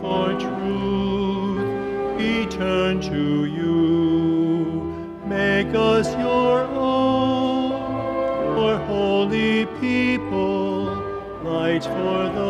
for truth, etern to you. Make us your own, for holy people, light for the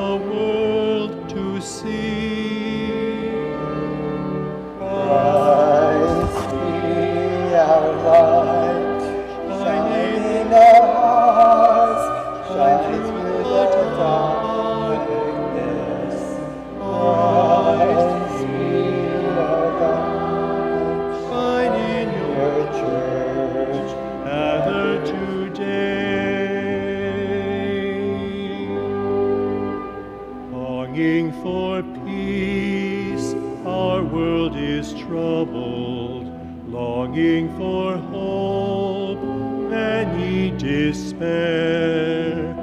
fair.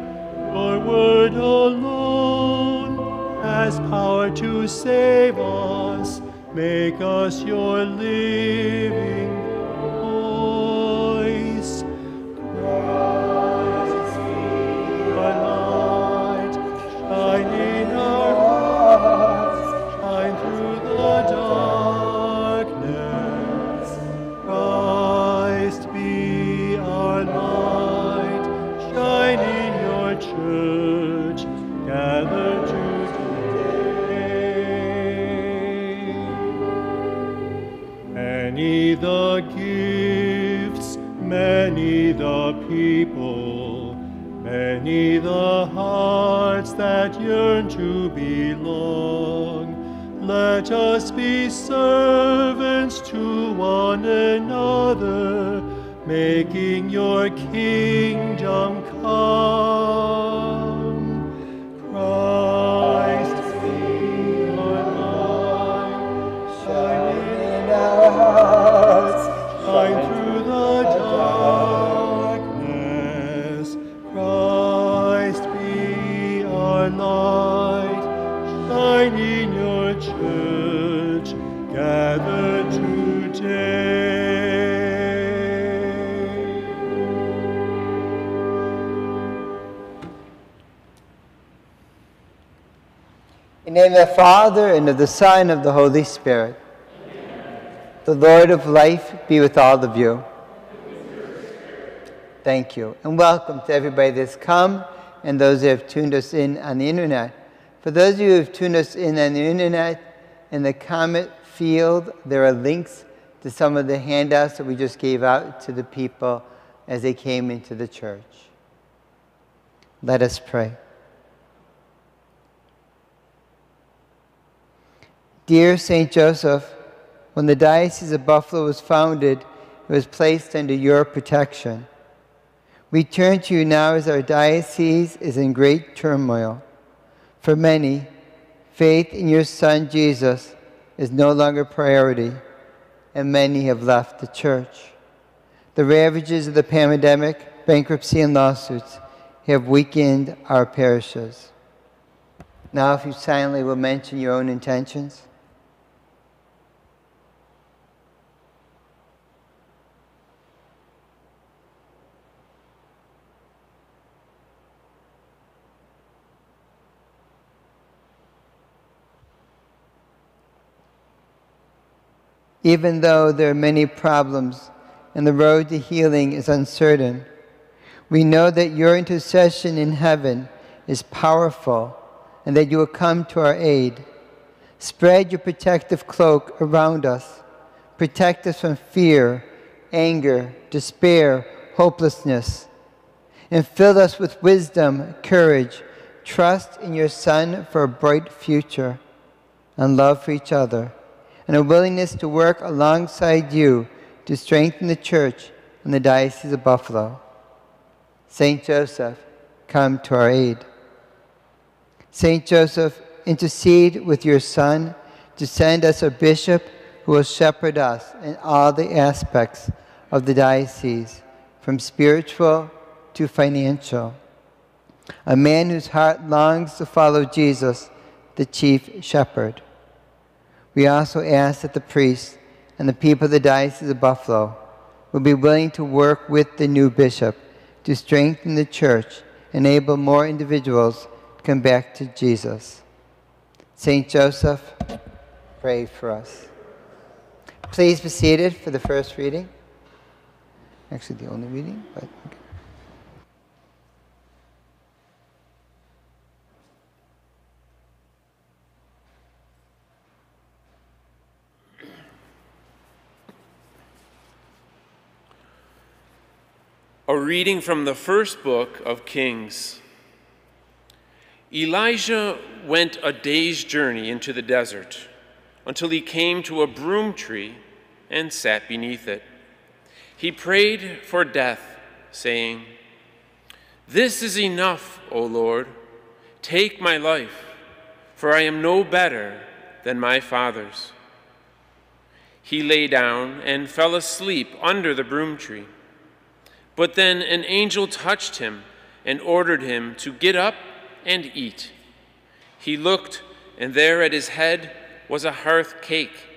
Your word alone has power to save us, make us your living. Many the hearts that yearn to belong. Let us be servants to one another, making your kingdom come. Name of the Father, and of the Son, of the Holy Spirit. The Lord of life be with all of you. Thank you. And welcome to everybody that's come and those who have tuned us in on the internet. For those of you who have tuned us in on the internet, in the comment field, there are links to some of the handouts that we just gave out to the people as they came into the church. Let us pray. Dear St. Joseph, when the Diocese of Buffalo was founded, it was placed under your protection. We turn to you now as our diocese is in great turmoil. For many, faith in your Son Jesus is no longer a priority, and many have left the church. The ravages of the pandemic, bankruptcy, and lawsuits have weakened our parishes. Now, if you silently will mention your own intentions. Even though there are many problems and the road to healing is uncertain, we know that your intercession in heaven is powerful and that you will come to our aid. Spread your protective cloak around us. Protect us from fear, anger, despair, hopelessness. And fill us with wisdom, courage, trust in your Son for a bright future, and love for each other, and a willingness to work alongside you to strengthen the church and the Diocese of Buffalo. Saint Joseph, come to our aid. Saint Joseph, intercede with your Son to send us a bishop who will shepherd us in all the aspects of the diocese, from spiritual to financial. A man whose heart longs to follow Jesus, the chief shepherd. We also ask that the priests and the people of the Diocese of Buffalo will be willing to work with the new bishop to strengthen the church, enable more individuals to come back to Jesus. Saint Joseph, pray for us. Please be seated for the first reading. Actually, the only reading, but okay. A reading from the first book of Kings. Elijah went a day's journey into the desert until he came to a broom tree and sat beneath it. He prayed for death, saying, This is enough, O Lord. Take my life, for I am no better than my fathers. He lay down and fell asleep under the broom tree. But then an angel touched him and ordered him to get up and eat. He looked, and there at his head was a hearth cake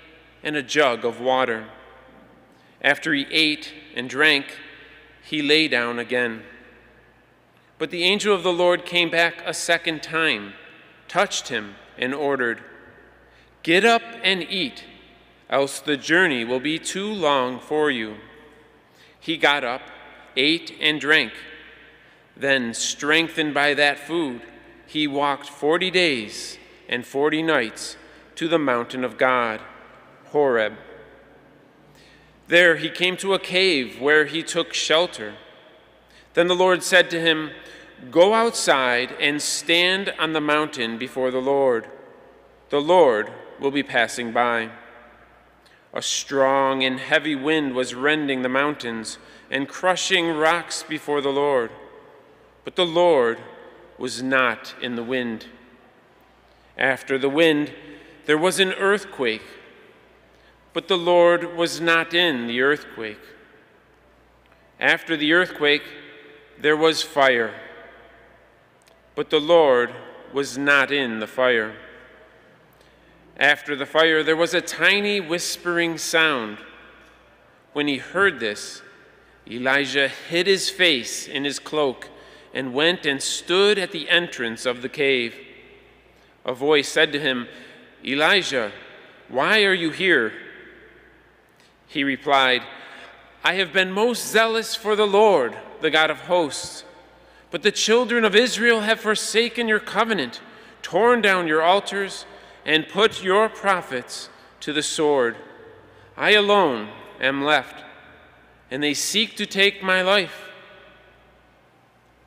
and a jug of water. After he ate and drank, he lay down again. But the angel of the Lord came back a second time, touched him, and ordered, Get up and eat, else the journey will be too long for you. He got up ate and drank. Then, strengthened by that food, he walked forty days and forty nights to the mountain of God, Horeb. There he came to a cave where he took shelter. Then the Lord said to him, Go outside and stand on the mountain before the Lord. The Lord will be passing by. A strong and heavy wind was rending the mountains and crushing rocks before the Lord. But the Lord was not in the wind. After the wind, there was an earthquake but the Lord was not in the earthquake. After the earthquake, there was fire, but the Lord was not in the fire. After the fire, there was a tiny whispering sound. When he heard this, Elijah hid his face in his cloak and went and stood at the entrance of the cave. A voice said to him, Elijah, why are you here? He replied, I have been most zealous for the Lord, the God of hosts. But the children of Israel have forsaken your covenant, torn down your altars, and put your prophets to the sword. I alone am left, and they seek to take my life.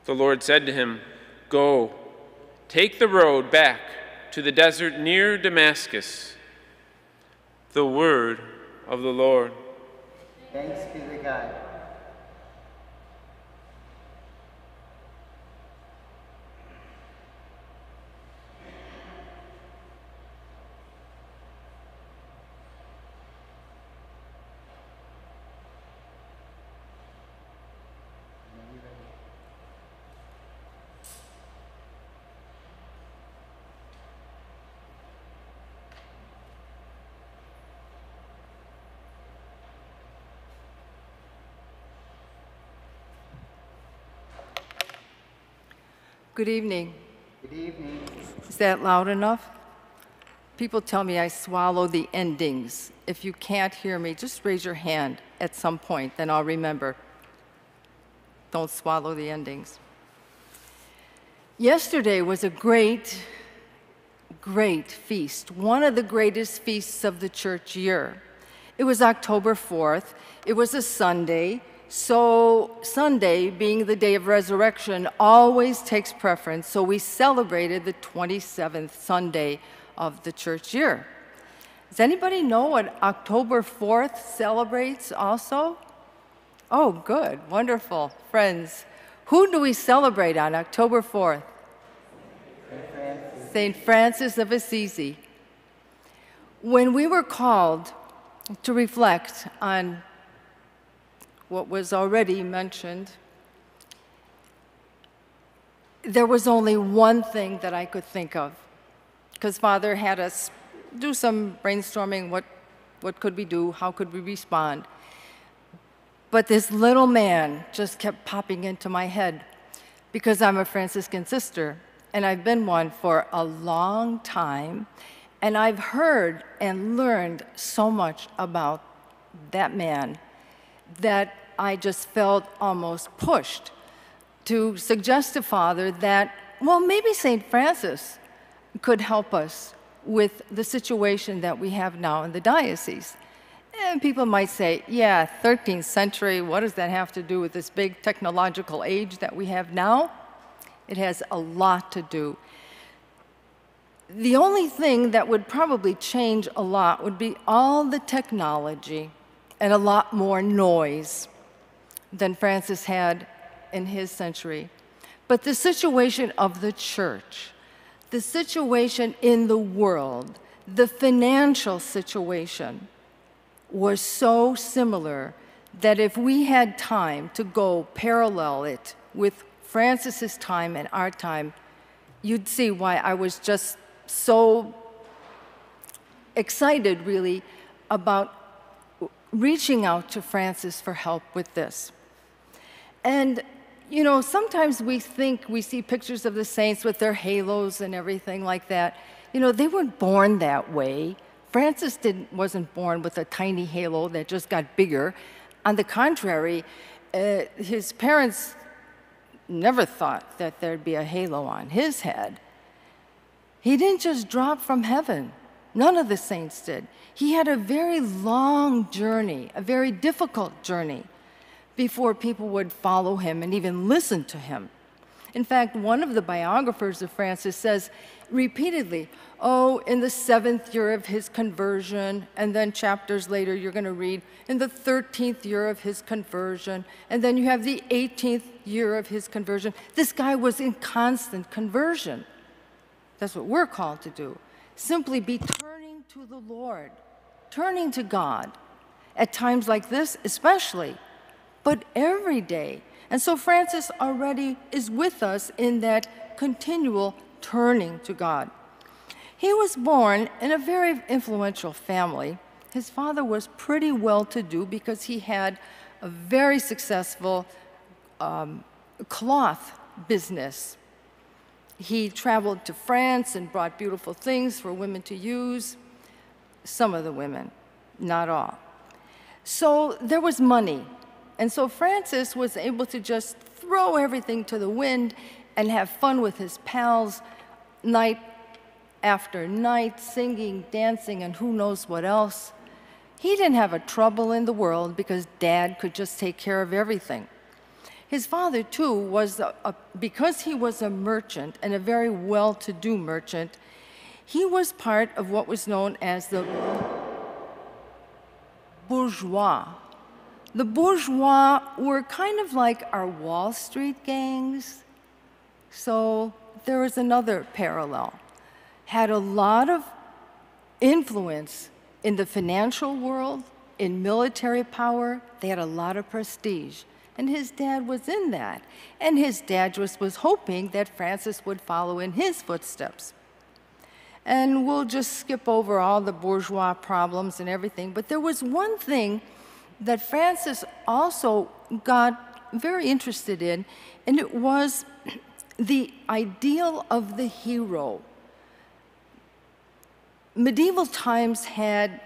The Lord said to him, Go, take the road back to the desert near Damascus. The word of the Lord. Thanks be to God. Good evening. Good evening. Is that loud enough? People tell me I swallow the endings. If you can't hear me, just raise your hand at some point, then I'll remember. Don't swallow the endings. Yesterday was a great, great feast, one of the greatest feasts of the church year. It was October 4th, it was a Sunday. So, Sunday, being the day of resurrection, always takes preference. So, we celebrated the 27th Sunday of the church year. Does anybody know what October 4th celebrates also? Oh, good, wonderful. Friends, who do we celebrate on October 4th? St. Francis of Assisi. When we were called to reflect on what was already mentioned, there was only one thing that I could think of. Because Father had us do some brainstorming what, what could we do, how could we respond. But this little man just kept popping into my head because I'm a Franciscan sister and I've been one for a long time. And I've heard and learned so much about that man that I just felt almost pushed to suggest to Father that, well, maybe St. Francis could help us with the situation that we have now in the diocese. And people might say, yeah, 13th century, what does that have to do with this big technological age that we have now? It has a lot to do. The only thing that would probably change a lot would be all the technology and a lot more noise than Francis had in his century. But the situation of the church, the situation in the world, the financial situation was so similar that if we had time to go parallel it with Francis's time and our time, you'd see why I was just so excited, really, about reaching out to Francis for help with this. And, you know, sometimes we think we see pictures of the saints with their halos and everything like that. You know, they weren't born that way. Francis didn't, wasn't born with a tiny halo that just got bigger. On the contrary, uh, his parents never thought that there'd be a halo on his head. He didn't just drop from heaven. None of the saints did. He had a very long journey, a very difficult journey, before people would follow him and even listen to him. In fact, one of the biographers of Francis says repeatedly, Oh, in the seventh year of his conversion, and then chapters later you're going to read, in the 13th year of his conversion, and then you have the 18th year of his conversion. This guy was in constant conversion. That's what we're called to do. Simply be turning to the Lord, turning to God. At times like this, especially, but every day. And so Francis already is with us in that continual turning to God. He was born in a very influential family. His father was pretty well to do because he had a very successful um, cloth business. He traveled to France and brought beautiful things for women to use. Some of the women, not all. So there was money. And so Francis was able to just throw everything to the wind and have fun with his pals night after night, singing, dancing, and who knows what else. He didn't have a trouble in the world because dad could just take care of everything. His father, too, was, a, a, because he was a merchant and a very well to do merchant, he was part of what was known as the bourgeois. The bourgeois were kind of like our Wall Street gangs. So there was another parallel had a lot of influence in the financial world, in military power. They had a lot of prestige. And his dad was in that. And his dad just was hoping that Francis would follow in his footsteps. And we'll just skip over all the bourgeois problems and everything. But there was one thing that Francis also got very interested in, and it was the ideal of the hero medieval times had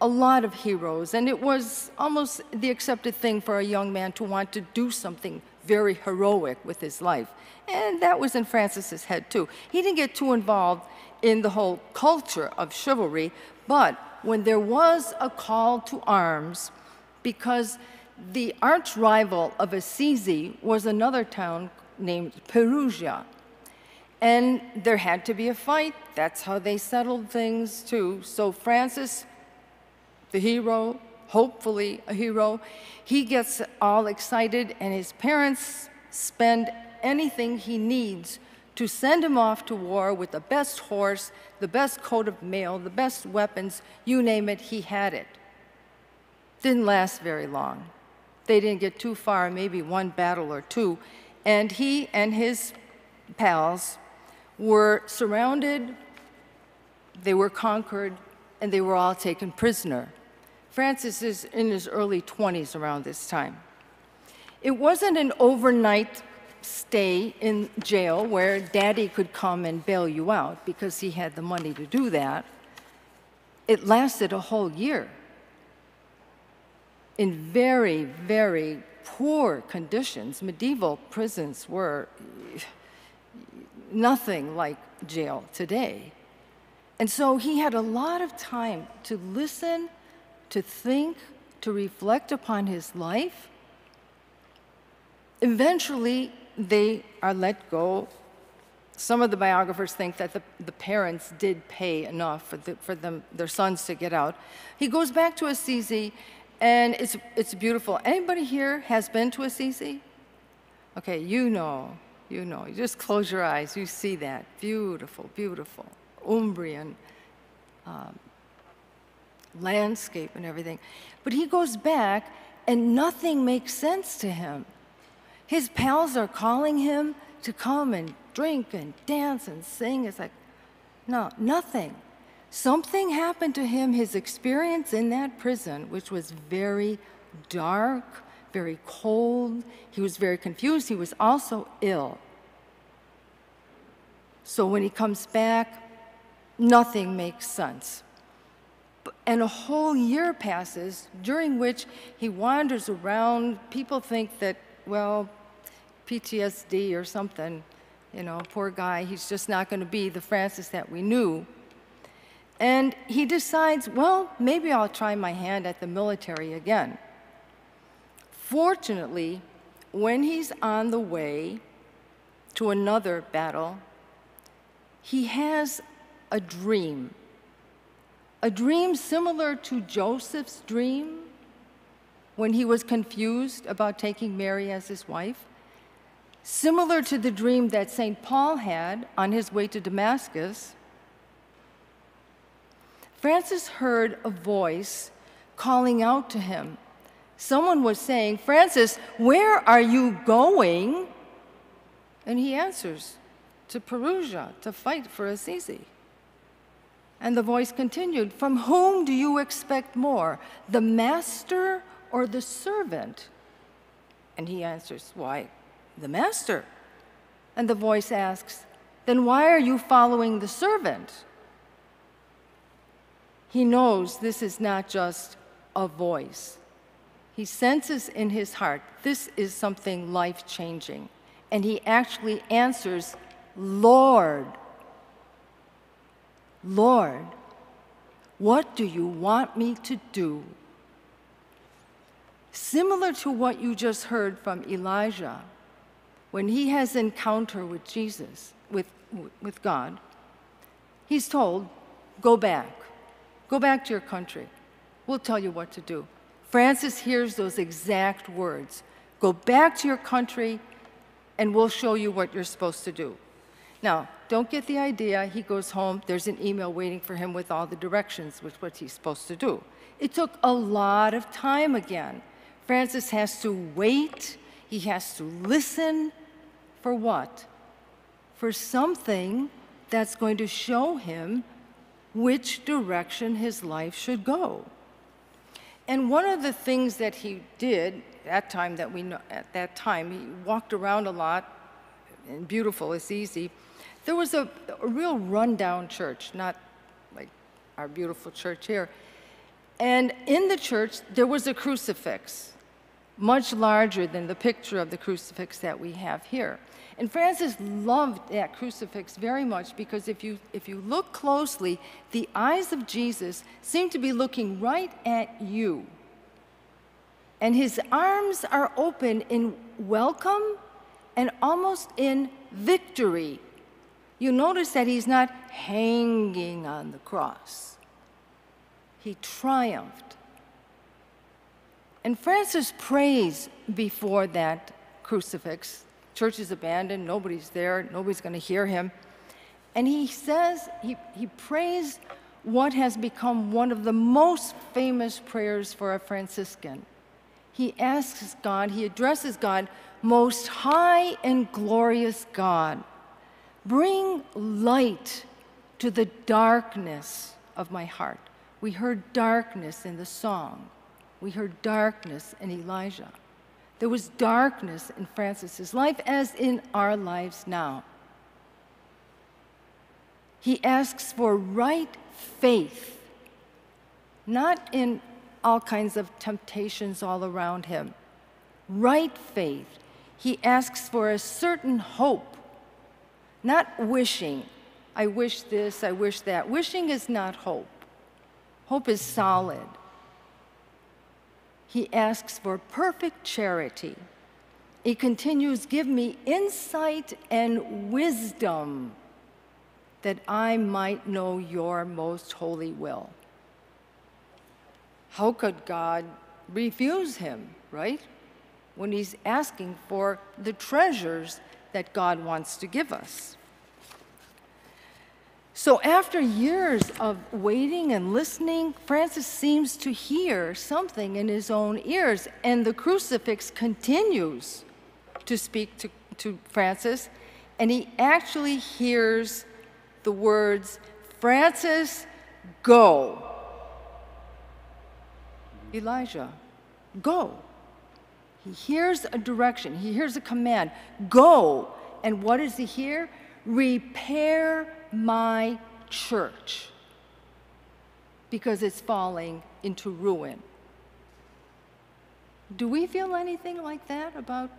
a lot of heroes, and it was almost the accepted thing for a young man to want to do something very heroic with his life. And that was in Francis's head too. He didn't get too involved in the whole culture of chivalry, but when there was a call to arms, because the arch rival of Assisi was another town named Perugia, and there had to be a fight. That's how they settled things, too. So Francis, the hero, hopefully a hero, he gets all excited, and his parents spend anything he needs to send him off to war with the best horse, the best coat of mail, the best weapons, you name it, he had it. Didn't last very long. They didn't get too far, maybe one battle or two, and he and his pals were surrounded, they were conquered, and they were all taken prisoner. Francis is in his early 20s around this time. It wasn't an overnight stay in jail where daddy could come and bail you out because he had the money to do that. It lasted a whole year in very, very poor conditions. Medieval prisons were nothing like jail today. And so he had a lot of time to listen, to think, to reflect upon his life. Eventually, they are let go. Some of the biographers think that the, the parents did pay enough for, the, for them, their sons to get out. He goes back to Assisi, and it's, it's beautiful. Anybody here has been to Assisi? Okay, you know you know, you just close your eyes, you see that. Beautiful, beautiful. Umbrian um, landscape and everything. But he goes back and nothing makes sense to him. His pals are calling him to come and drink and dance and sing. It's like, no, nothing. Something happened to him, his experience in that prison, which was very dark, very cold. He was very confused. He was also ill. So when he comes back, nothing makes sense. And a whole year passes during which he wanders around. People think that, well, PTSD or something, you know, poor guy, he's just not going to be the Francis that we knew. And he decides, well, maybe I'll try my hand at the military again. Fortunately, when he's on the way to another battle, he has a dream. A dream similar to Joseph's dream when he was confused about taking Mary as his wife, similar to the dream that St. Paul had on his way to Damascus. Francis heard a voice calling out to him. Someone was saying, Francis, where are you going? And he answers, to Perugia to fight for Assisi. And the voice continued, From whom do you expect more, the master or the servant? And he answers, Why, the master. And the voice asks, Then why are you following the servant? He knows this is not just a voice. He senses in his heart this is something life changing. And he actually answers Lord, Lord, what do you want me to do? Similar to what you just heard from Elijah, when he has an encounter with Jesus, with, with God, he's told, go back. Go back to your country. We'll tell you what to do. Francis hears those exact words. Go back to your country and we'll show you what you're supposed to do. Now, don't get the idea he goes home, there's an email waiting for him with all the directions, with what he's supposed to do. It took a lot of time again. Francis has to wait, he has to listen. For what? For something that's going to show him which direction his life should go. And one of the things that he did at time that we know at that time, he walked around a lot, and beautiful, it's easy there was a, a real rundown church, not like our beautiful church here. And in the church, there was a crucifix, much larger than the picture of the crucifix that we have here. And Francis loved that crucifix very much because if you, if you look closely, the eyes of Jesus seem to be looking right at you. And his arms are open in welcome and almost in victory you notice that he's not hanging on the cross. He triumphed. And Francis prays before that crucifix. Church is abandoned, nobody's there, nobody's going to hear him. And he says, he, he prays what has become one of the most famous prayers for a Franciscan. He asks God, he addresses God, most high and glorious God. Bring light to the darkness of my heart. We heard darkness in the song. We heard darkness in Elijah. There was darkness in Francis's life, as in our lives now. He asks for right faith, not in all kinds of temptations all around him. Right faith. He asks for a certain hope not wishing, I wish this, I wish that. Wishing is not hope. Hope is solid. He asks for perfect charity. He continues, Give me insight and wisdom that I might know your most holy will. How could God refuse him, right? When he's asking for the treasures that God wants to give us. So, after years of waiting and listening, Francis seems to hear something in his own ears, and the crucifix continues to speak to, to Francis, and he actually hears the words, Francis, go. Elijah, go. He hears a direction, he hears a command go. And what does he hear? Repair my church because it's falling into ruin. Do we feel anything like that about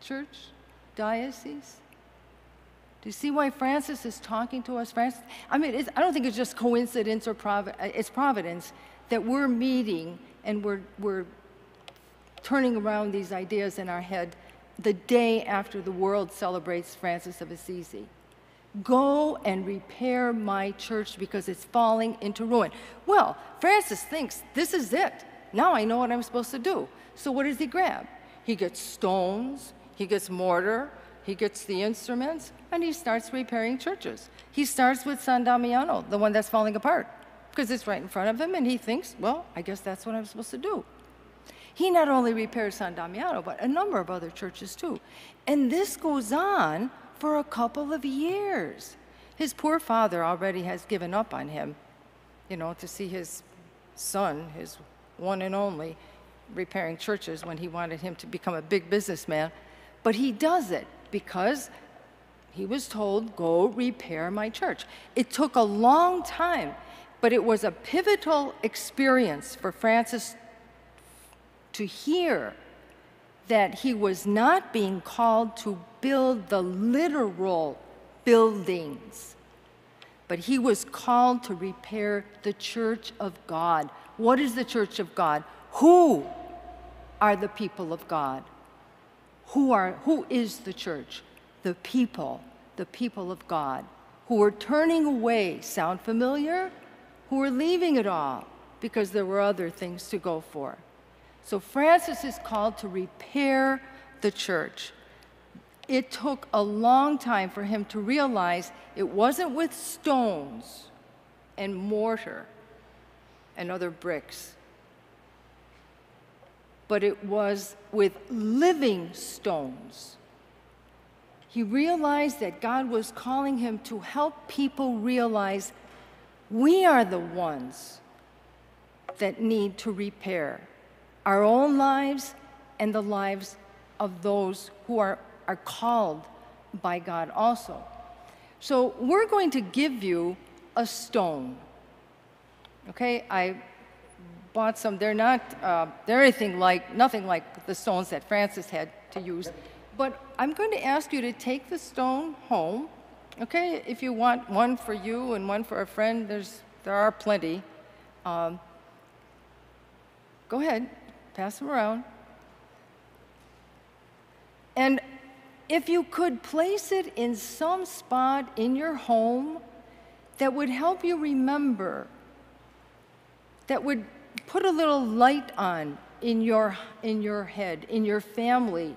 church, diocese? Do you see why Francis is talking to us? Francis, I mean, I don't think it's just coincidence or provi- it's providence that we're meeting and we're, we're turning around these ideas in our head the day after the world celebrates Francis of Assisi. Go and repair my church because it's falling into ruin. Well, Francis thinks this is it. Now I know what I'm supposed to do. So what does he grab? He gets stones, he gets mortar, he gets the instruments, and he starts repairing churches. He starts with San Damiano, the one that's falling apart, because it's right in front of him, and he thinks, well, I guess that's what I'm supposed to do. He not only repairs San Damiano, but a number of other churches too. And this goes on for a couple of years. His poor father already has given up on him, you know, to see his son, his one and only, repairing churches when he wanted him to become a big businessman. But he does it because he was told, go repair my church. It took a long time, but it was a pivotal experience for Francis to hear that he was not being called to build the literal buildings, but he was called to repair the church of God. What is the church of God? Who are the people of God? Who, are, who is the church? The people, the people of God, who are turning away. Sound familiar? Who are leaving it all because there were other things to go for. So Francis is called to repair the church. It took a long time for him to realize it wasn't with stones and mortar and other bricks, but it was with living stones. He realized that God was calling him to help people realize we are the ones that need to repair our own lives and the lives of those who are, are called by God also. So we're going to give you a stone. Okay, I bought some. They're not, uh, they're anything like, nothing like the stones that Francis had to use. But I'm going to ask you to take the stone home. Okay, if you want one for you and one for a friend, there's, there are plenty. Um, go ahead, pass them around. And if you could place it in some spot in your home that would help you remember, that would put a little light on in your, in your head, in your family,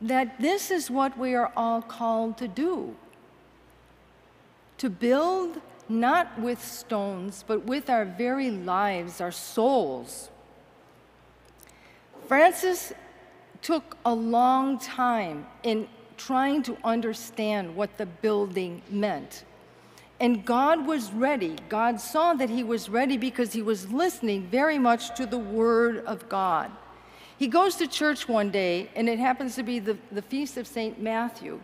that this is what we are all called to do to build not with stones, but with our very lives, our souls. Francis took a long time in trying to understand what the building meant. And God was ready. God saw that he was ready because he was listening very much to the word of God. He goes to church one day, and it happens to be the, the feast of St. Matthew.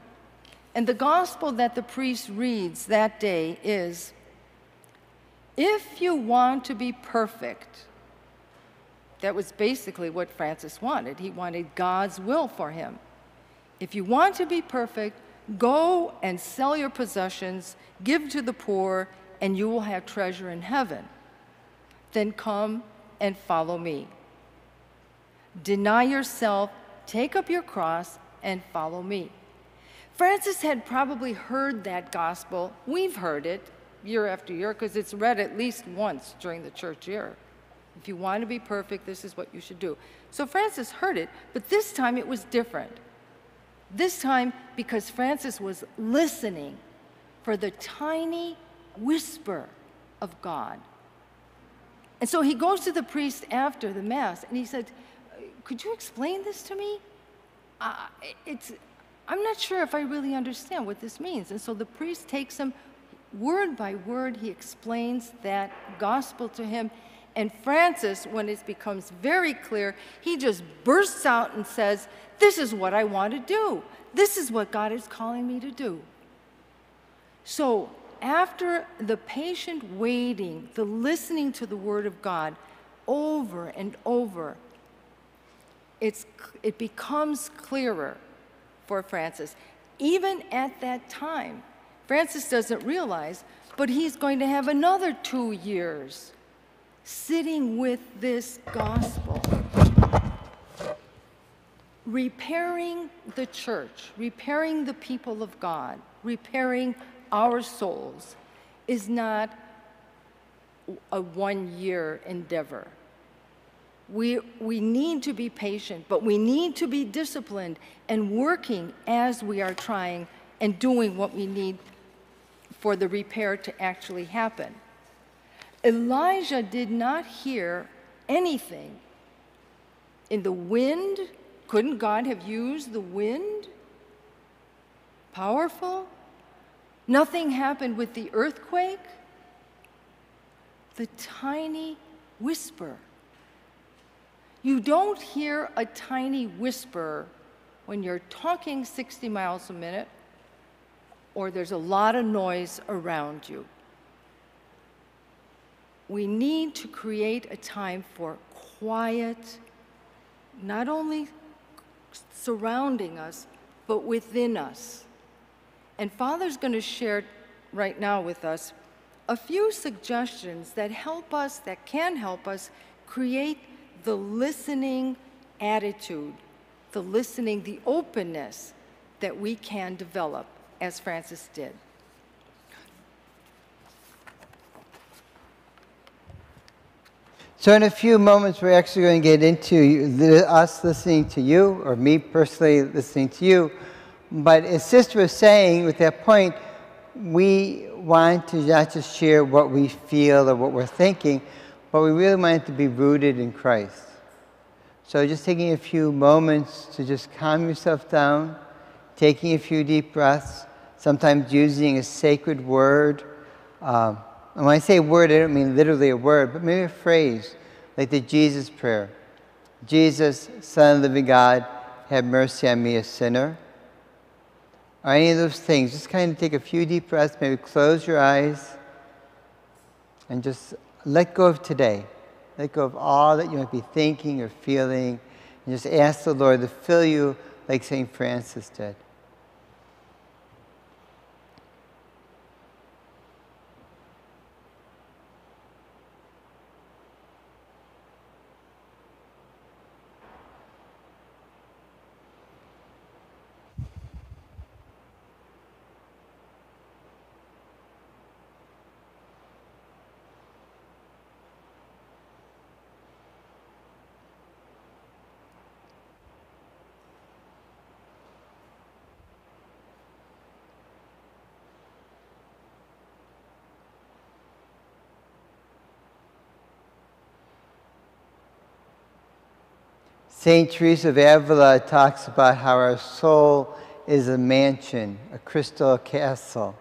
And the gospel that the priest reads that day is If you want to be perfect, that was basically what Francis wanted. He wanted God's will for him. If you want to be perfect, go and sell your possessions, give to the poor, and you will have treasure in heaven. Then come and follow me. Deny yourself, take up your cross, and follow me. Francis had probably heard that gospel. We've heard it year after year because it's read at least once during the church year. If you want to be perfect, this is what you should do. So Francis heard it, but this time it was different. This time, because Francis was listening for the tiny whisper of God. And so he goes to the priest after the Mass and he said, Could you explain this to me? Uh, it's, I'm not sure if I really understand what this means. And so the priest takes him word by word, he explains that gospel to him. And Francis, when it becomes very clear, he just bursts out and says, This is what I want to do. This is what God is calling me to do. So, after the patient waiting, the listening to the Word of God over and over, it's, it becomes clearer for Francis. even at that time, Francis doesn't realize, but he's going to have another two years sitting with this gospel, repairing the church, repairing the people of God, repairing our souls is not a one year endeavor. We, we need to be patient, but we need to be disciplined and working as we are trying and doing what we need for the repair to actually happen. Elijah did not hear anything in the wind. Couldn't God have used the wind? Powerful? Nothing happened with the earthquake? The tiny whisper. You don't hear a tiny whisper when you're talking 60 miles a minute or there's a lot of noise around you. We need to create a time for quiet, not only surrounding us, but within us. And Father's going to share right now with us a few suggestions that help us, that can help us create the listening attitude, the listening, the openness that we can develop as Francis did. So, in a few moments, we're actually going to get into us listening to you, or me personally listening to you. But as Sister was saying, with that point, we want to not just share what we feel or what we're thinking, but we really want it to be rooted in Christ. So, just taking a few moments to just calm yourself down, taking a few deep breaths, sometimes using a sacred word. Um, and when I say word, I don't mean literally a word, but maybe a phrase like the Jesus prayer Jesus, Son of the living God, have mercy on me, a sinner. Or any of those things. Just kind of take a few deep breaths, maybe close your eyes, and just let go of today. Let go of all that you might be thinking or feeling, and just ask the Lord to fill you like St. Francis did. St. Teresa of Avila talks about how our soul is a mansion, a crystal castle,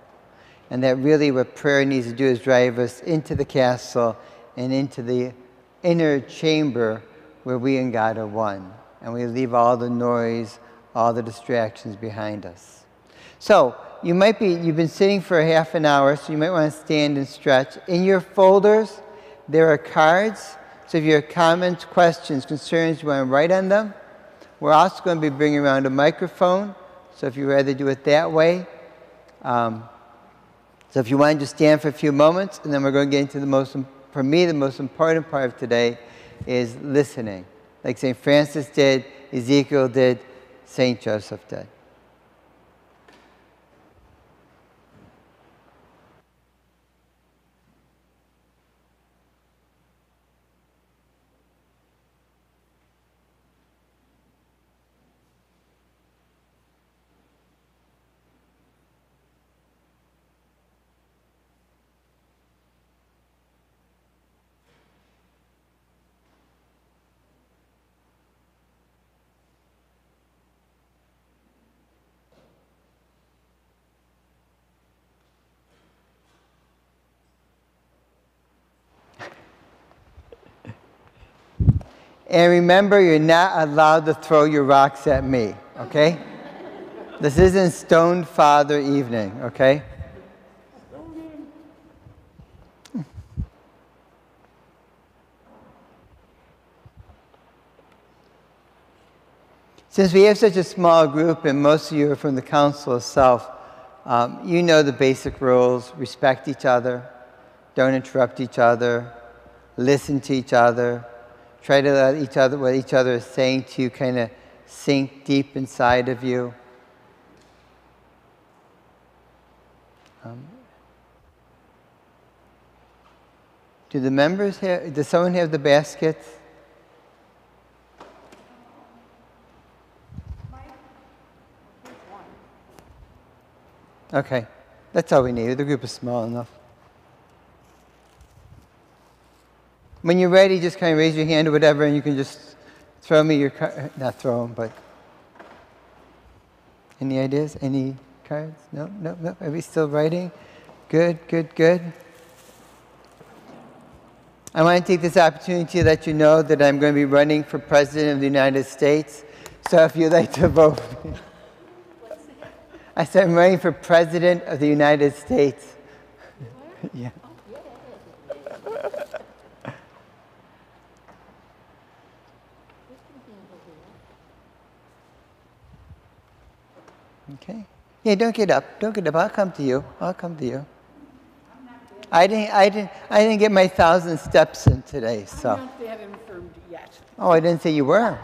and that really what prayer needs to do is drive us into the castle and into the inner chamber where we and God are one, and we leave all the noise, all the distractions behind us. So, you might be, you've been sitting for a half an hour, so you might want to stand and stretch. In your folders, there are cards so if you have comments, questions, concerns, you want to write on them. We're also going to be bringing around a microphone. So if you'd rather do it that way. Um, so if you want to just stand for a few moments, and then we're going to get into the most, for me, the most important part of today is listening. Like St. Francis did, Ezekiel did, St. Joseph did. And remember, you're not allowed to throw your rocks at me, okay? this isn't Stone Father evening, okay? Since we have such a small group and most of you are from the council itself, um, you know the basic rules respect each other, don't interrupt each other, listen to each other, try to let each other, what each other is saying to you kind of sink deep inside of you. Um, do the members have, does someone have the baskets? Okay, that's all we need. The group is small enough. When you're ready, just kind of raise your hand or whatever, and you can just throw me your card. Not throw them, but. Any ideas? Any cards? No, no, no. Are we still writing? Good, good, good. I want to take this opportunity to let you know that I'm going to be running for President of the United States. So if you'd like to vote. I said, I'm running for President of the United States. yeah. Okay. Yeah, don't get up. Don't get up. I'll come to you. I'll come to you. I didn't, I didn't, I didn't get my thousand steps in today, so. I'm not that infirmed yet. Oh, I didn't say you were.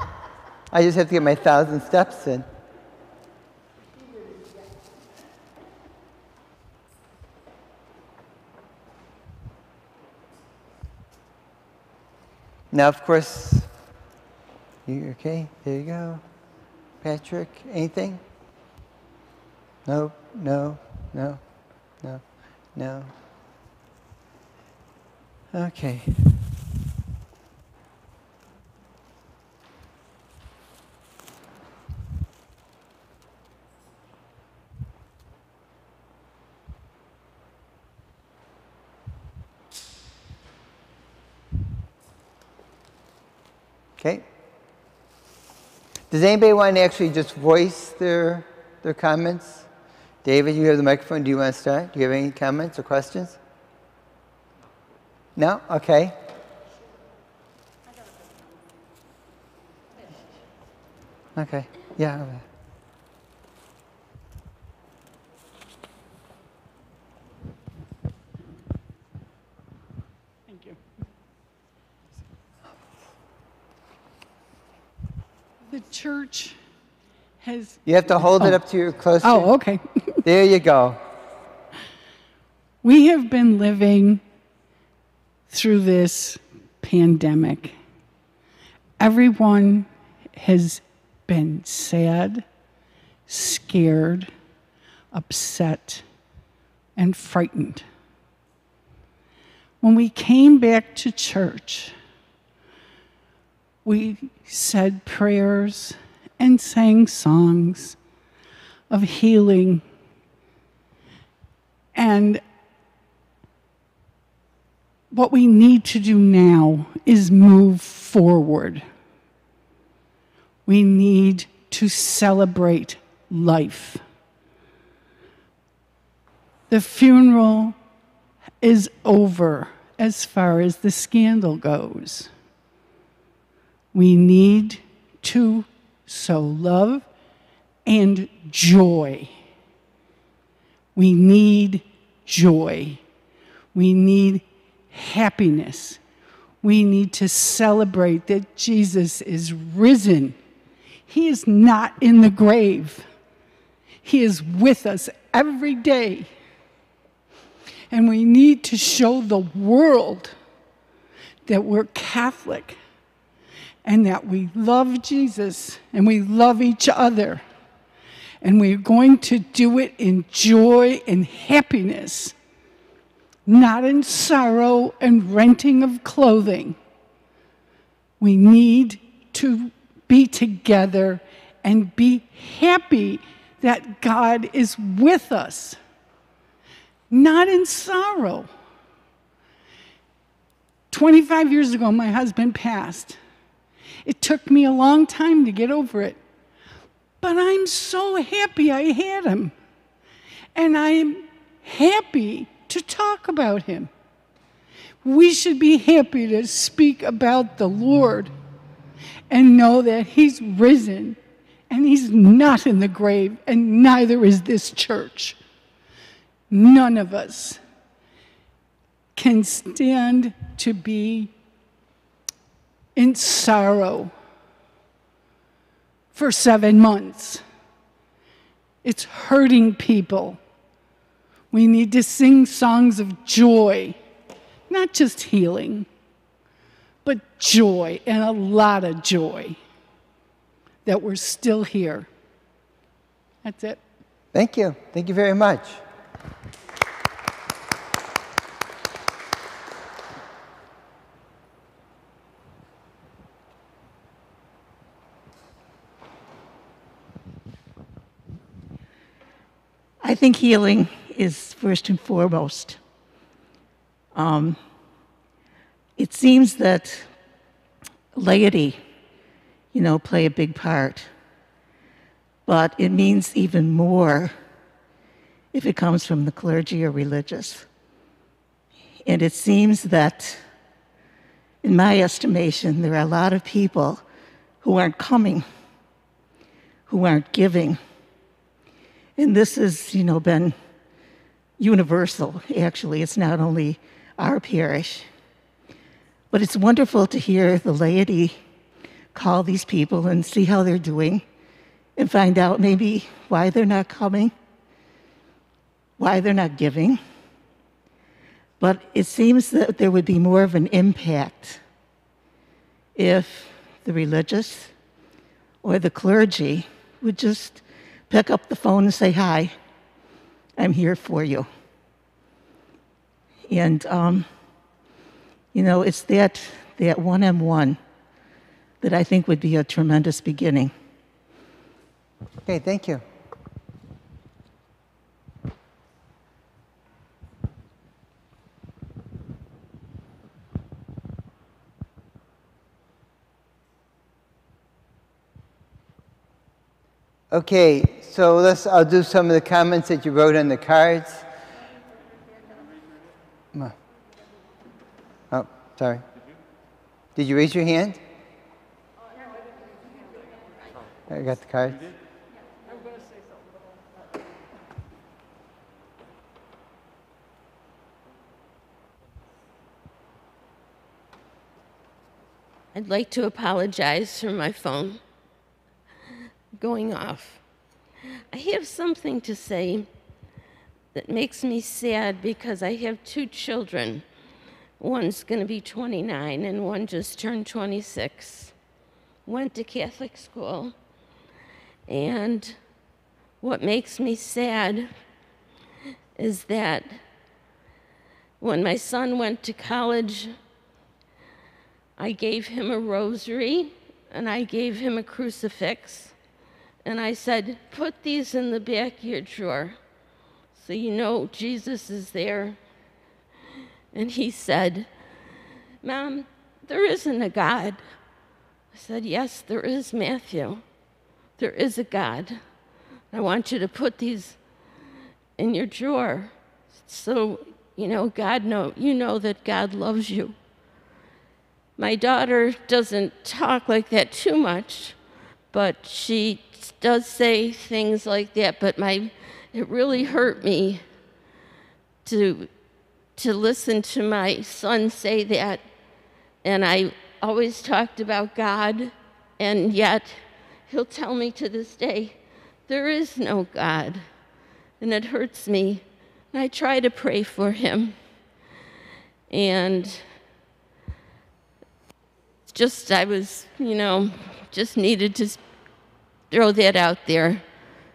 I just have to get my thousand steps in. Now, of course, you okay? There you go. Patrick, anything? No, no, no, no, no. Okay. Okay. Does anybody want to actually just voice their, their comments? David, you have the microphone. Do you want to start? Do you have any comments or questions? No? Okay. Okay. Yeah. over there. Thank you. The church has, You have to hold it oh. up to your close. oh, okay. There you go. We have been living through this pandemic. Everyone has been sad, scared, upset, and frightened. When we came back to church, we said prayers and sang songs of healing. And what we need to do now is move forward. We need to celebrate life. The funeral is over as far as the scandal goes. We need to sow love and joy. We need joy. We need happiness. We need to celebrate that Jesus is risen. He is not in the grave, He is with us every day. And we need to show the world that we're Catholic and that we love Jesus and we love each other. And we're going to do it in joy and happiness, not in sorrow and renting of clothing. We need to be together and be happy that God is with us, not in sorrow. 25 years ago, my husband passed. It took me a long time to get over it. But I'm so happy I had him. And I'm happy to talk about him. We should be happy to speak about the Lord and know that he's risen And he's not in the grave, and neither is this church. None of us can stand to be in sorrow for seven months. It's hurting people. We need to sing songs of joy, not just healing, but joy and a lot of joy that we're still here. That's it. Thank you. Thank you very much. I think healing is first and foremost. Um, it seems that laity, you know, play a big part, but it means even more if it comes from the clergy or religious. And it seems that, in my estimation, there are a lot of people who aren't coming, who aren't giving and this has, you know, been universal, actually. It's not only our parish. But it's wonderful to hear the laity call these people and see how they're doing and find out maybe why they're not coming, why they're not giving. But it seems that there would be more of an impact if the religious or the clergy would just pick up the phone and say, Hi, I'm here for you. And, um, you know, it's that, that one on one that I think would be a tremendous beginning. Okay, thank you. Okay, so let's, I'll do some of the comments that you wrote on the cards. Oh, sorry. Did you raise your hand? I got the card. I'd like to apologize for my phone going off. I have something to say that makes me sad because I have two children. One's going to be 29 and one just turned 26. Went to Catholic school. And what makes me sad is that when my son went to college, I gave him a rosary and I gave him a crucifix. And I said, Put these in the back of your drawer so you know Jesus is there. And he said, Mom, there isn't a God. I said, Yes, there is, Matthew. There is a God. I want you to put these in your drawer so you know God know you know that God loves you. My daughter doesn't talk like that too much, but she does say things like that, but my it really hurt me to to listen to my son say that. And I always talked about God, and yet he'll tell me to this day, there is no God. And it hurts me. And I try to pray for him. And just, I was, you know, just needed to throw that out there.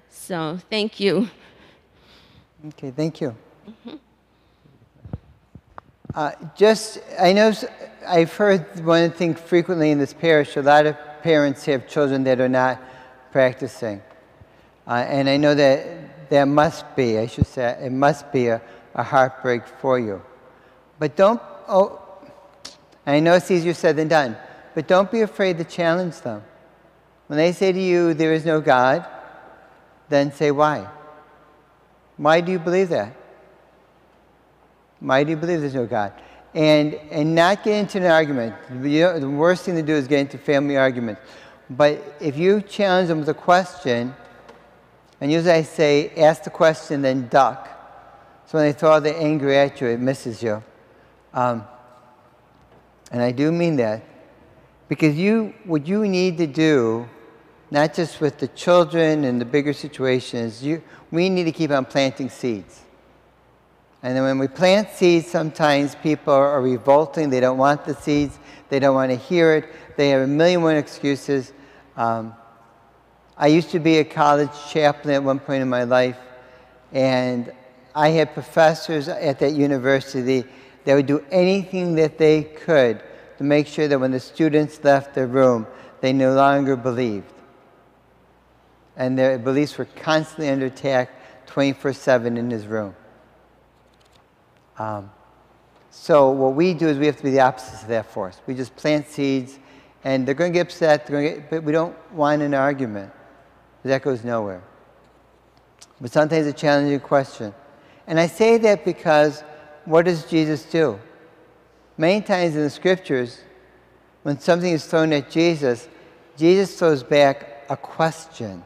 So thank you. Okay, thank you. Mm-hmm. Uh, just, I know I've heard one thing frequently in this parish a lot of parents have children that are not practicing. Uh, and I know that there must be, I should say, it must be a, a heartbreak for you. But don't, oh, I know it's easier said than done, but don't be afraid to challenge them. When they say to you, there is no God, then say why. Why do you believe that? Why do you believe there's no God? And, and not get into an argument. You know, the worst thing to do is get into family arguments. But if you challenge them with a question, and usually I say, ask the question, then duck. So when they throw the anger at you, it misses you. Um, and I do mean that. Because you, what you need to do, not just with the children and the bigger situations, you, we need to keep on planting seeds. And then when we plant seeds, sometimes people are revolting. They don't want the seeds. They don't want to hear it. They have a million one excuses. Um, I used to be a college chaplain at one point in my life, and I had professors at that university that would do anything that they could to make sure that when the students left the room, they no longer believed. And their beliefs were constantly under attack 24 7 in his room. Um, so, what we do is we have to be the opposite of that force. We just plant seeds, and they're going to get upset, they're going to get, but we don't want an argument. That goes nowhere. But sometimes a challenging question. And I say that because what does Jesus do? Many times in the scriptures, when something is thrown at Jesus, Jesus throws back a question.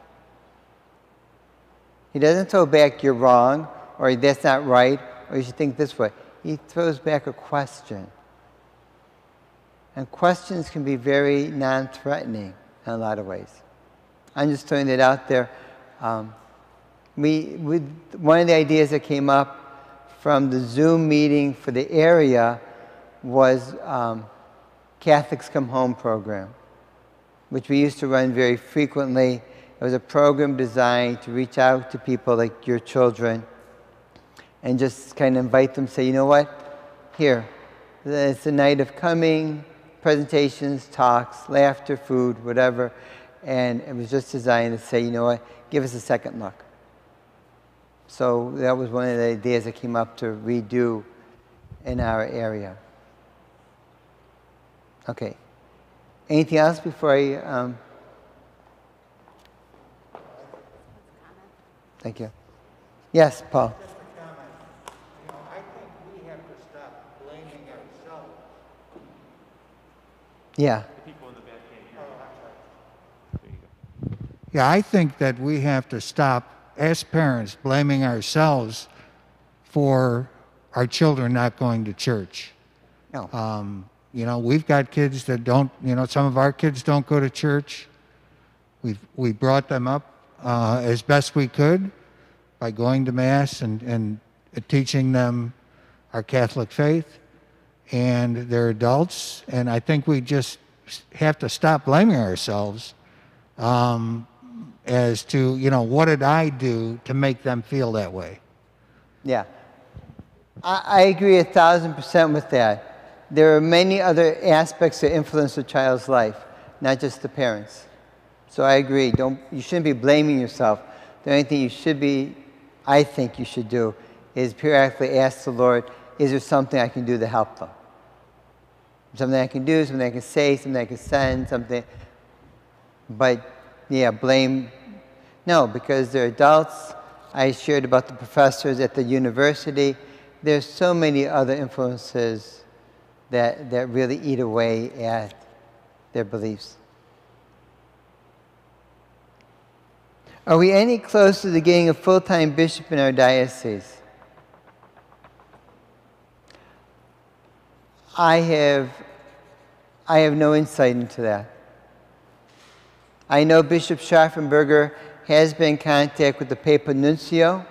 He doesn't throw back, you're wrong, or that's not right, or you should think this way. He throws back a question. And questions can be very non threatening in a lot of ways. I'm just throwing that out there. Um, we, we, one of the ideas that came up from the Zoom meeting for the area was um, Catholics Come Home program, which we used to run very frequently. It was a program designed to reach out to people like your children and just kind of invite them, say, you know what? Here, it's a night of coming, presentations, talks, laughter, food, whatever. And it was just designed to say, you know what? Give us a second look. So that was one of the ideas that came up to redo in our area. Okay. Anything else before I? Um... Thank you. Yes, Paul. Just a comment. You know, I think we have to stop blaming ourselves. Yeah. Yeah, I think that we have to stop, as parents, blaming ourselves for our children not going to church. No. Um, you know, we've got kids that don't, you know, some of our kids don't go to church. We've, we brought them up uh, as best we could by going to Mass and, and teaching them our Catholic faith. And they're adults, and I think we just have to stop blaming ourselves um, as to, you know, what did I do to make them feel that way? Yeah. I, I agree a thousand percent with that. There are many other aspects that influence a child's life, not just the parents. So I agree. Don't, you shouldn't be blaming yourself. The only thing you should be, I think you should do, is periodically ask the Lord, is there something I can do to help them? Something I can do, something I can say, something I can send, something. But yeah, blame. No, because they're adults. I shared about the professors at the university. There's so many other influences that, that really eat away at their beliefs. Are we any closer to getting a full time bishop in our diocese? I have, I have no insight into that. I know Bishop Scharfenberger has been in contact with the Papal Nuncio.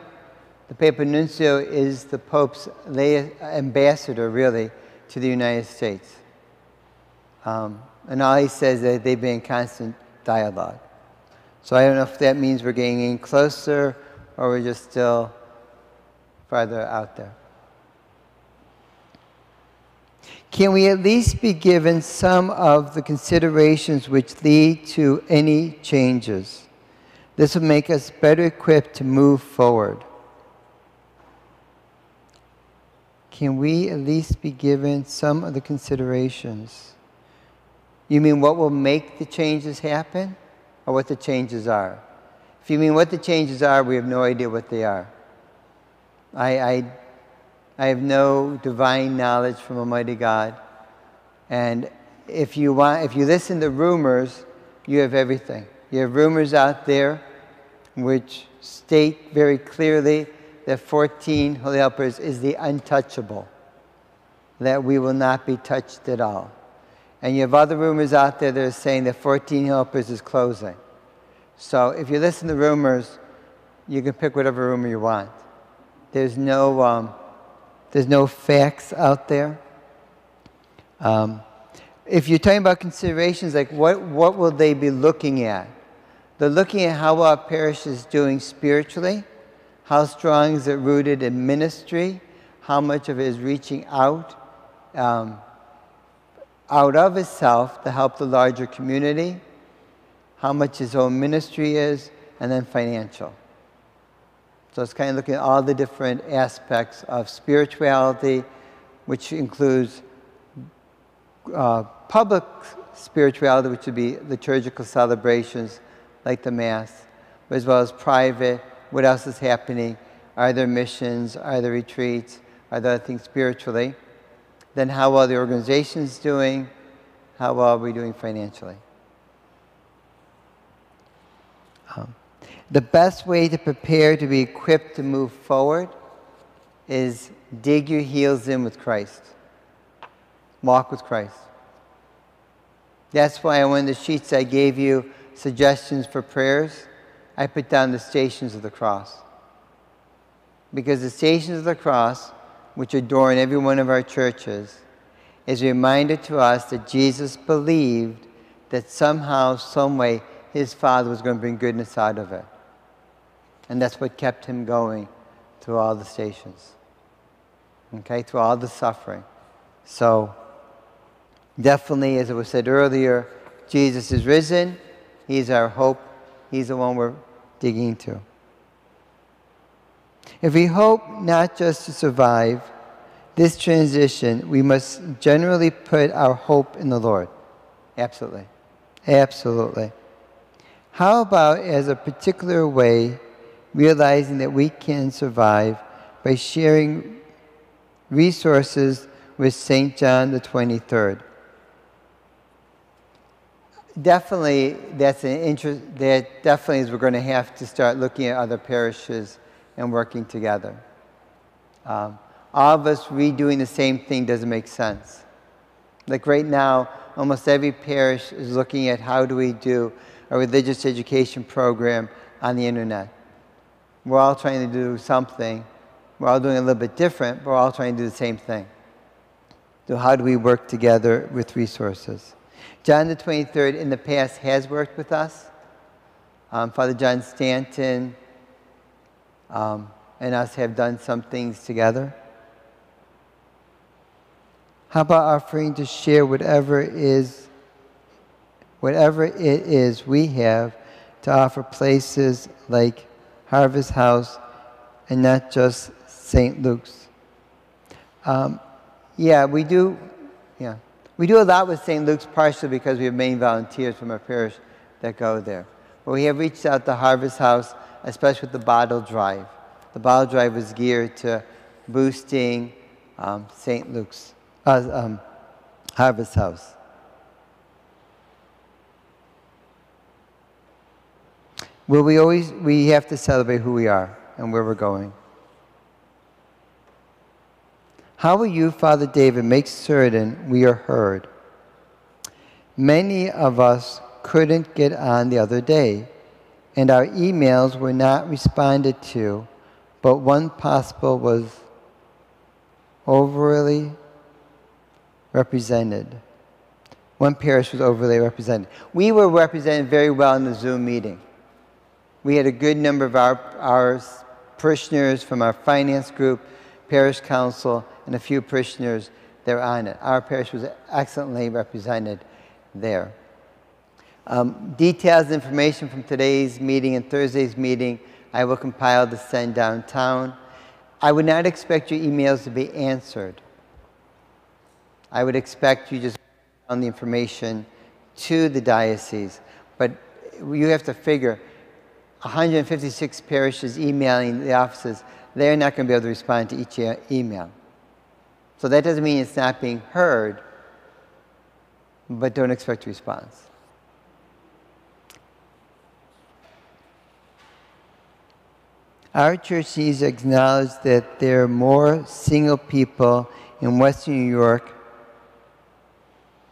The Papal Nuncio is the Pope's lay ambassador, really, to the United States. Um, and all he says is that they've been in constant dialogue. So I don't know if that means we're getting in closer or we're just still farther out there. Can we at least be given some of the considerations which lead to any changes? This will make us better equipped to move forward. Can we at least be given some of the considerations? You mean what will make the changes happen or what the changes are? If you mean what the changes are, we have no idea what they are. I, I I have no divine knowledge from Almighty God. And if you, want, if you listen to rumors, you have everything. You have rumors out there which state very clearly that 14 Holy Helpers is the untouchable, that we will not be touched at all. And you have other rumors out there that are saying that 14 Helpers is closing. So if you listen to rumors, you can pick whatever rumor you want. There's no, um, there's no facts out there. Um, if you're talking about considerations like what, what will they be looking at? They're looking at how our parish is doing spiritually, how strong is it rooted in ministry, how much of it is reaching out, um, out of itself to help the larger community, how much his own ministry is, and then financial. So it's kind of looking at all the different aspects of spirituality, which includes uh, public spirituality, which would be liturgical celebrations like the Mass, as well as private, what else is happening, are there missions, are there retreats, are there things spiritually, then how well the organization is doing, how well are we doing financially. Um, the best way to prepare to be equipped to move forward is dig your heels in with Christ. Walk with Christ. That's why on one of the sheets I gave you suggestions for prayers, I put down the stations of the cross. Because the stations of the cross, which adorn every one of our churches, is a reminder to us that Jesus believed that somehow, someway, his Father was going to bring goodness out of it. And that's what kept him going through all the stations. Okay, through all the suffering. So, Definitely, as it was said earlier, Jesus is risen. He's our hope. He's the one we're digging to. If we hope not just to survive this transition, we must generally put our hope in the Lord. Absolutely. Absolutely. How about, as a particular way, realizing that we can survive by sharing resources with St. John the 23rd? definitely that's an interest that definitely is we're going to have to start looking at other parishes and working together. Um, all of us redoing the same thing doesn't make sense. Like right now almost every parish is looking at how do we do a religious education program on the internet. We're all trying to do something. We're all doing a little bit different but we're all trying to do the same thing. So how do we work together with resources? John the 23rd in the past has worked with us. Um, Father John Stanton um, and us have done some things together. How about offering to share whatever is, whatever it is we have to offer places like Harvest House and not just St. Luke's? Um, yeah, we do. Yeah. We do a lot with St. Luke's partially because we have many volunteers from our parish that go there. But we have reached out to Harvest House, especially with the bottle drive. The bottle drive was geared to boosting um, St. Luke's, uh, um, Harvest House. Well, we always we have to celebrate who we are and where we're going. How will you, Father David, make certain we are heard? Many of us couldn't get on the other day, and our emails were not responded to, but one possible was overly represented. One parish was overly represented. We were represented very well in the Zoom meeting. We had a good number of our, our parishioners from our finance group, parish council, and a few parishioners that were on it. Our parish was excellently represented there. Um, details and information from today's meeting and Thursday's meeting I will compile to send downtown. I would not expect your emails to be answered. I would expect you just on the information to the diocese. But you have to figure 156 parishes emailing the offices, they're not going to be able to respond to each email. So that doesn't mean it's not being heard, but don't expect a response. Our church needs to acknowledge that there are more single people in Western New York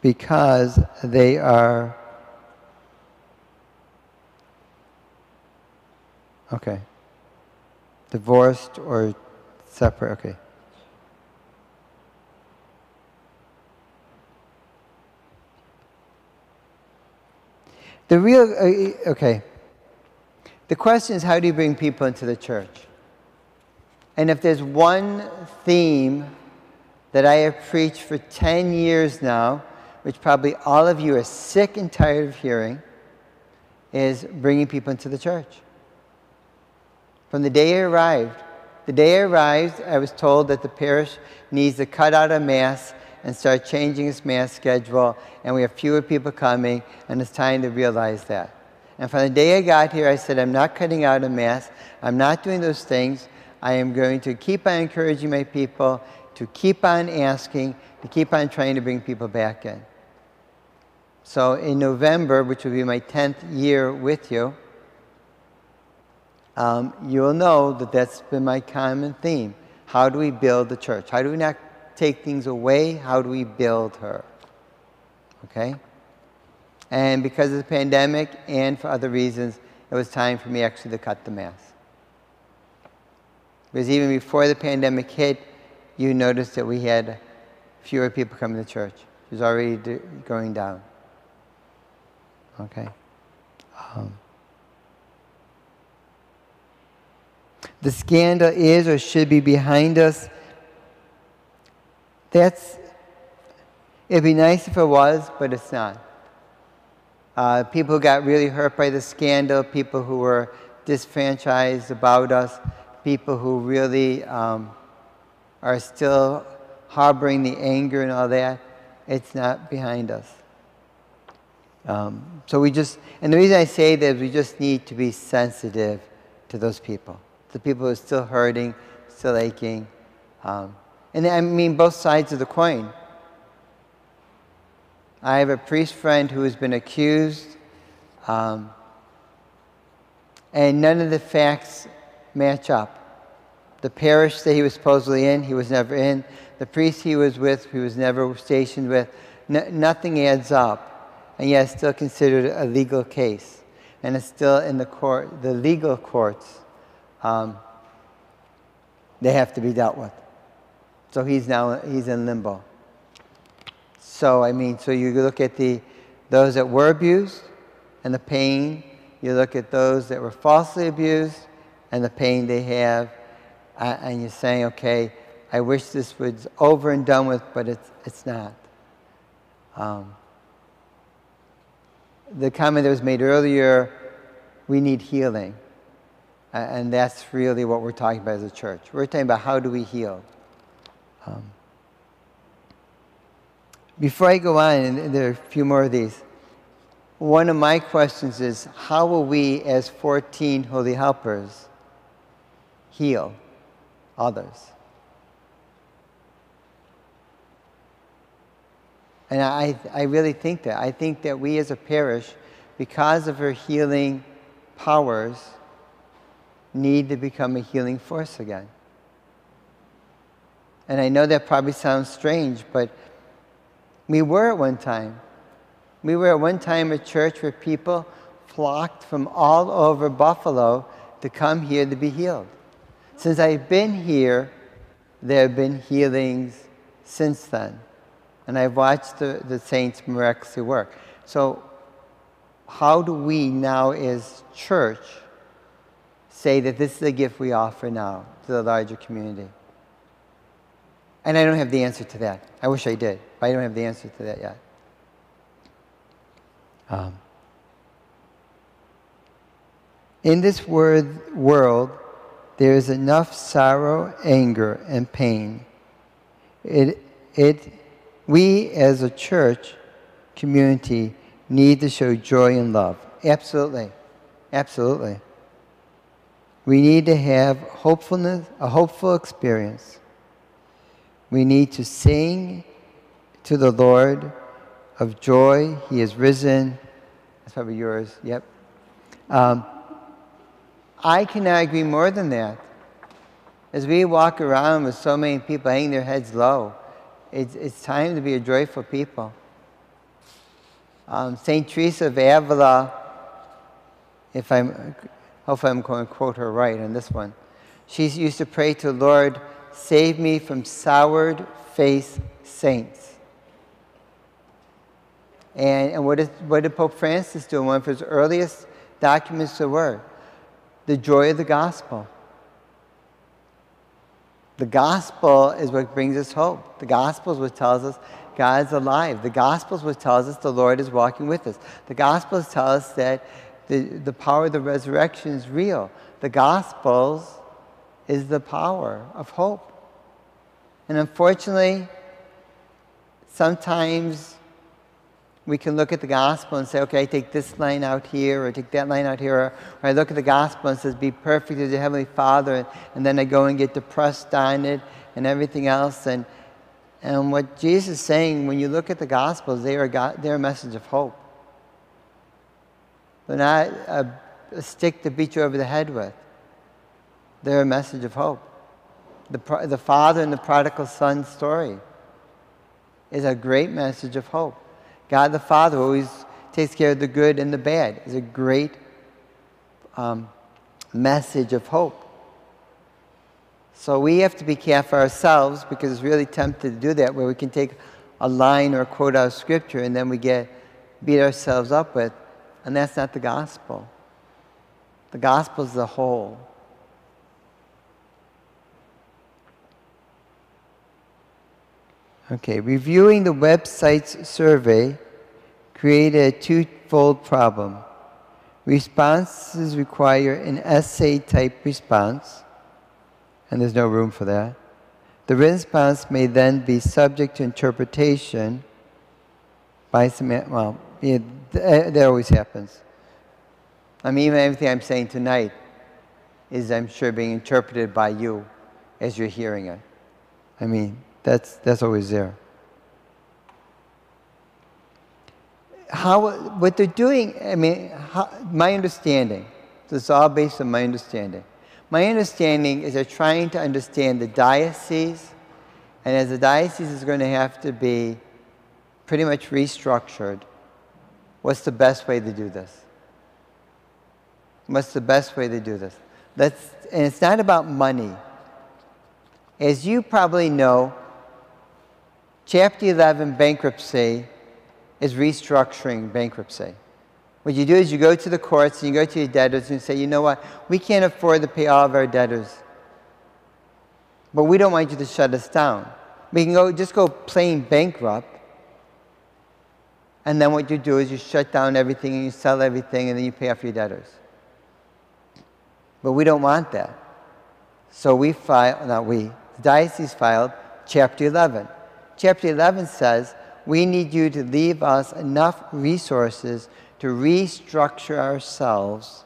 because they are. Okay. Divorced or separate. Okay. The real, uh, okay. The question is how do you bring people into the church? And if there's one theme that I have preached for 10 years now, which probably all of you are sick and tired of hearing, is bringing people into the church. From the day I arrived, the day I arrived, I was told that the parish needs to cut out a mass and start changing its mass schedule, and we have fewer people coming, and it's time to realize that. And from the day I got here, I said, I'm not cutting out a mass. I'm not doing those things. I am going to keep on encouraging my people to keep on asking, to keep on trying to bring people back in. So in November, which will be my 10th year with you, um, you'll know that that's been my common theme. How do we build the church? How do we not take things away? How do we build her? Okay? And because of the pandemic and for other reasons, it was time for me actually to cut the mass. Because even before the pandemic hit, you noticed that we had fewer people coming to church. It was already going down. Okay? Um, the scandal is or should be behind us. That's, it'd be nice if it was, but it's not. Uh, people who got really hurt by the scandal, people who were disfranchised about us, people who really um, are still harboring the anger and all that, it's not behind us. Um, so we just, and the reason I say that is we just need to be sensitive to those people, the people who are still hurting, still aching. Um, and I mean both sides of the coin. I have a priest friend who has been accused, um, and none of the facts match up. The parish that he was supposedly in, he was never in. The priest he was with, he was never stationed with. No, nothing adds up and yet it's still considered a legal case. And it's still in the court, the legal courts, um, they have to be dealt with. So he's now, he's in limbo. So, I mean, so you look at the, those that were abused and the pain, you look at those that were falsely abused and the pain they have, uh, and you're saying, okay, I wish this was over and done with, but it's, it's not. Um, the comment that was made earlier, we need healing. And that's really what we're talking about as a church. We're talking about how do we heal. Um, before I go on, there are a few more of these, one of my questions is how will we, as 14 holy helpers, heal others? And I, I really think that. I think that we as a parish, because of her healing powers, need to become a healing force again. And I know that probably sounds strange, but we were at one time. We were at one time a church where people flocked from all over Buffalo to come here to be healed. Since I've been here, there have been healings since then and I've watched the, the saints miraculously work. So, how do we now, as church, say that this is a gift we offer now to the larger community? And I don't have the answer to that. I wish I did, but I don't have the answer to that yet. Um, in this word, world, there is enough sorrow, anger, and pain. It, it we as a church community need to show joy and love. Absolutely. Absolutely. We need to have hopefulness, a hopeful experience. We need to sing to the Lord of joy. He is risen. That's probably yours. Yep. Um, I cannot agree more than that. As we walk around with so many people hanging their heads low, it's, it's time to be a joyful people. Um, St. Teresa of Avila, if I'm, hopefully I'm going to quote her right on this one. She used to pray to Lord, save me from soured face saints. And, and what, is, what did Pope Francis do in one of his earliest documents of word? The joy of the gospel. The gospel is what brings us hope. The gospel is what tells us God is alive. The gospel is what tells us the Lord is walking with us. The gospels tell us that the, the power of the resurrection is real. The gospels is the power of hope. And unfortunately, sometimes we can look at the gospel and say, okay, I take this line out here, or I take that line out here, or, or I look at the gospel and says, be perfect as your heavenly Father, and, and then I go and get depressed on it and everything else. And, and what Jesus is saying, when you look at the gospels, they are, God, they're a message of hope. They're not a, a stick to beat you over the head with. They're a message of hope. The, the father and the prodigal son story is a great message of hope. God the Father always takes care of the good and the bad. Is a great um, message of hope. So we have to be careful ourselves because it's really tempted to do that, where we can take a line or a quote out of Scripture and then we get beat ourselves up with, and that's not the gospel. The gospel is the whole. Okay, reviewing the website's survey created a twofold problem. Responses require an essay type response, and there's no room for that. The written response may then be subject to interpretation by some, well, yeah, eh, that always happens. I mean, even everything I'm saying tonight is, I'm sure, being interpreted by you as you're hearing it. I mean, that's, that's always there. How, what they're doing, I mean, how, my understanding, this is all based on my understanding. My understanding is they're trying to understand the diocese, and as the diocese is going to have to be pretty much restructured, what's the best way to do this? What's the best way to do this? Let's, and it's not about money. As you probably know, Chapter 11, bankruptcy, is restructuring bankruptcy. What you do is you go to the courts and you go to your debtors and you say, you know what, we can't afford to pay all of our debtors. But we don't want you to shut us down. We can go, just go plain bankrupt. And then what you do is you shut down everything and you sell everything and then you pay off your debtors. But we don't want that. So we filed, not we, the diocese filed Chapter 11 chapter 11 says, we need you to leave us enough resources to restructure ourselves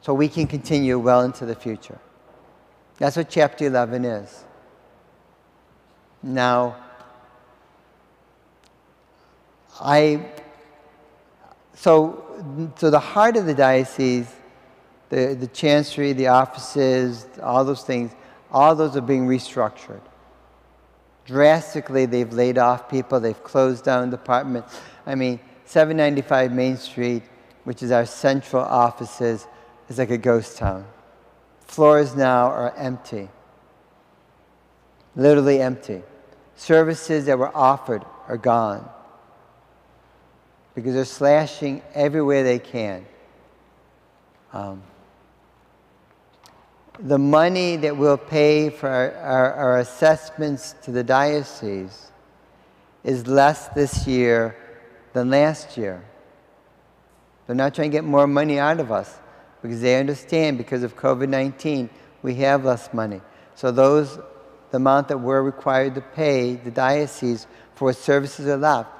so we can continue well into the future. That's what chapter 11 is. Now, I, so, so the heart of the diocese, the, the chancery, the offices, all those things, all those are being restructured drastically they've laid off people, they've closed down departments. I mean, 795 Main Street, which is our central offices, is like a ghost town. Floors now are empty, literally empty. Services that were offered are gone because they're slashing everywhere they can. Um, the money that we'll pay for our, our, our, assessments to the diocese is less this year than last year. They're not trying to get more money out of us because they understand because of COVID 19 we have less money. So those the amount that we're required to pay the diocese for services are left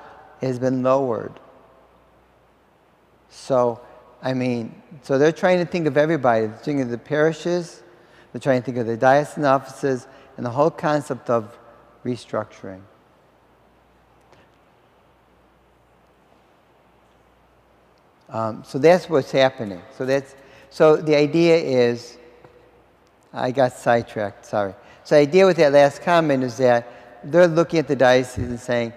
has been lowered. So I mean, so they're trying to think of everybody. Thinking of the parishes, they're trying to think of the diocesan offices, and the whole concept of restructuring. Um, so that's what's happening. So that's So the idea is, I got sidetracked, sorry. So the idea with that last comment is that they're looking at the diocese and saying,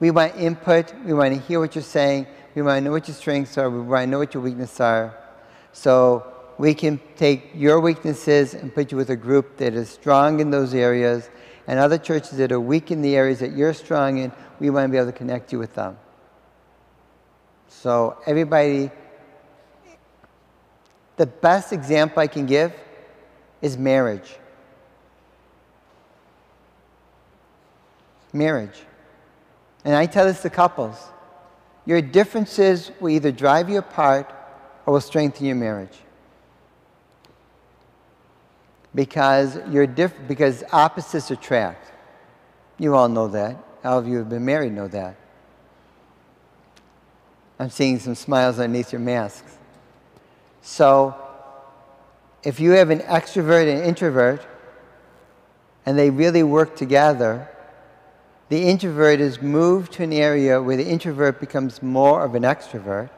we want input, we want to hear what you're saying, we want to know what your strengths are, we want to know what your weaknesses are. So we can take your weaknesses and put you with a group that is strong in those areas, and other churches that are weak in the areas that you're strong in, we want to be able to connect you with them. So everybody, the best example I can give is marriage. Marriage. And I tell this to couples. Your differences will either drive you apart or will strengthen your marriage. Because you're diff- because opposites attract. You all know that. All of you who have been married know that. I'm seeing some smiles underneath your masks. So, if you have an extrovert and introvert, and they really work together, the introvert is moved to an area where the introvert becomes more of an extrovert,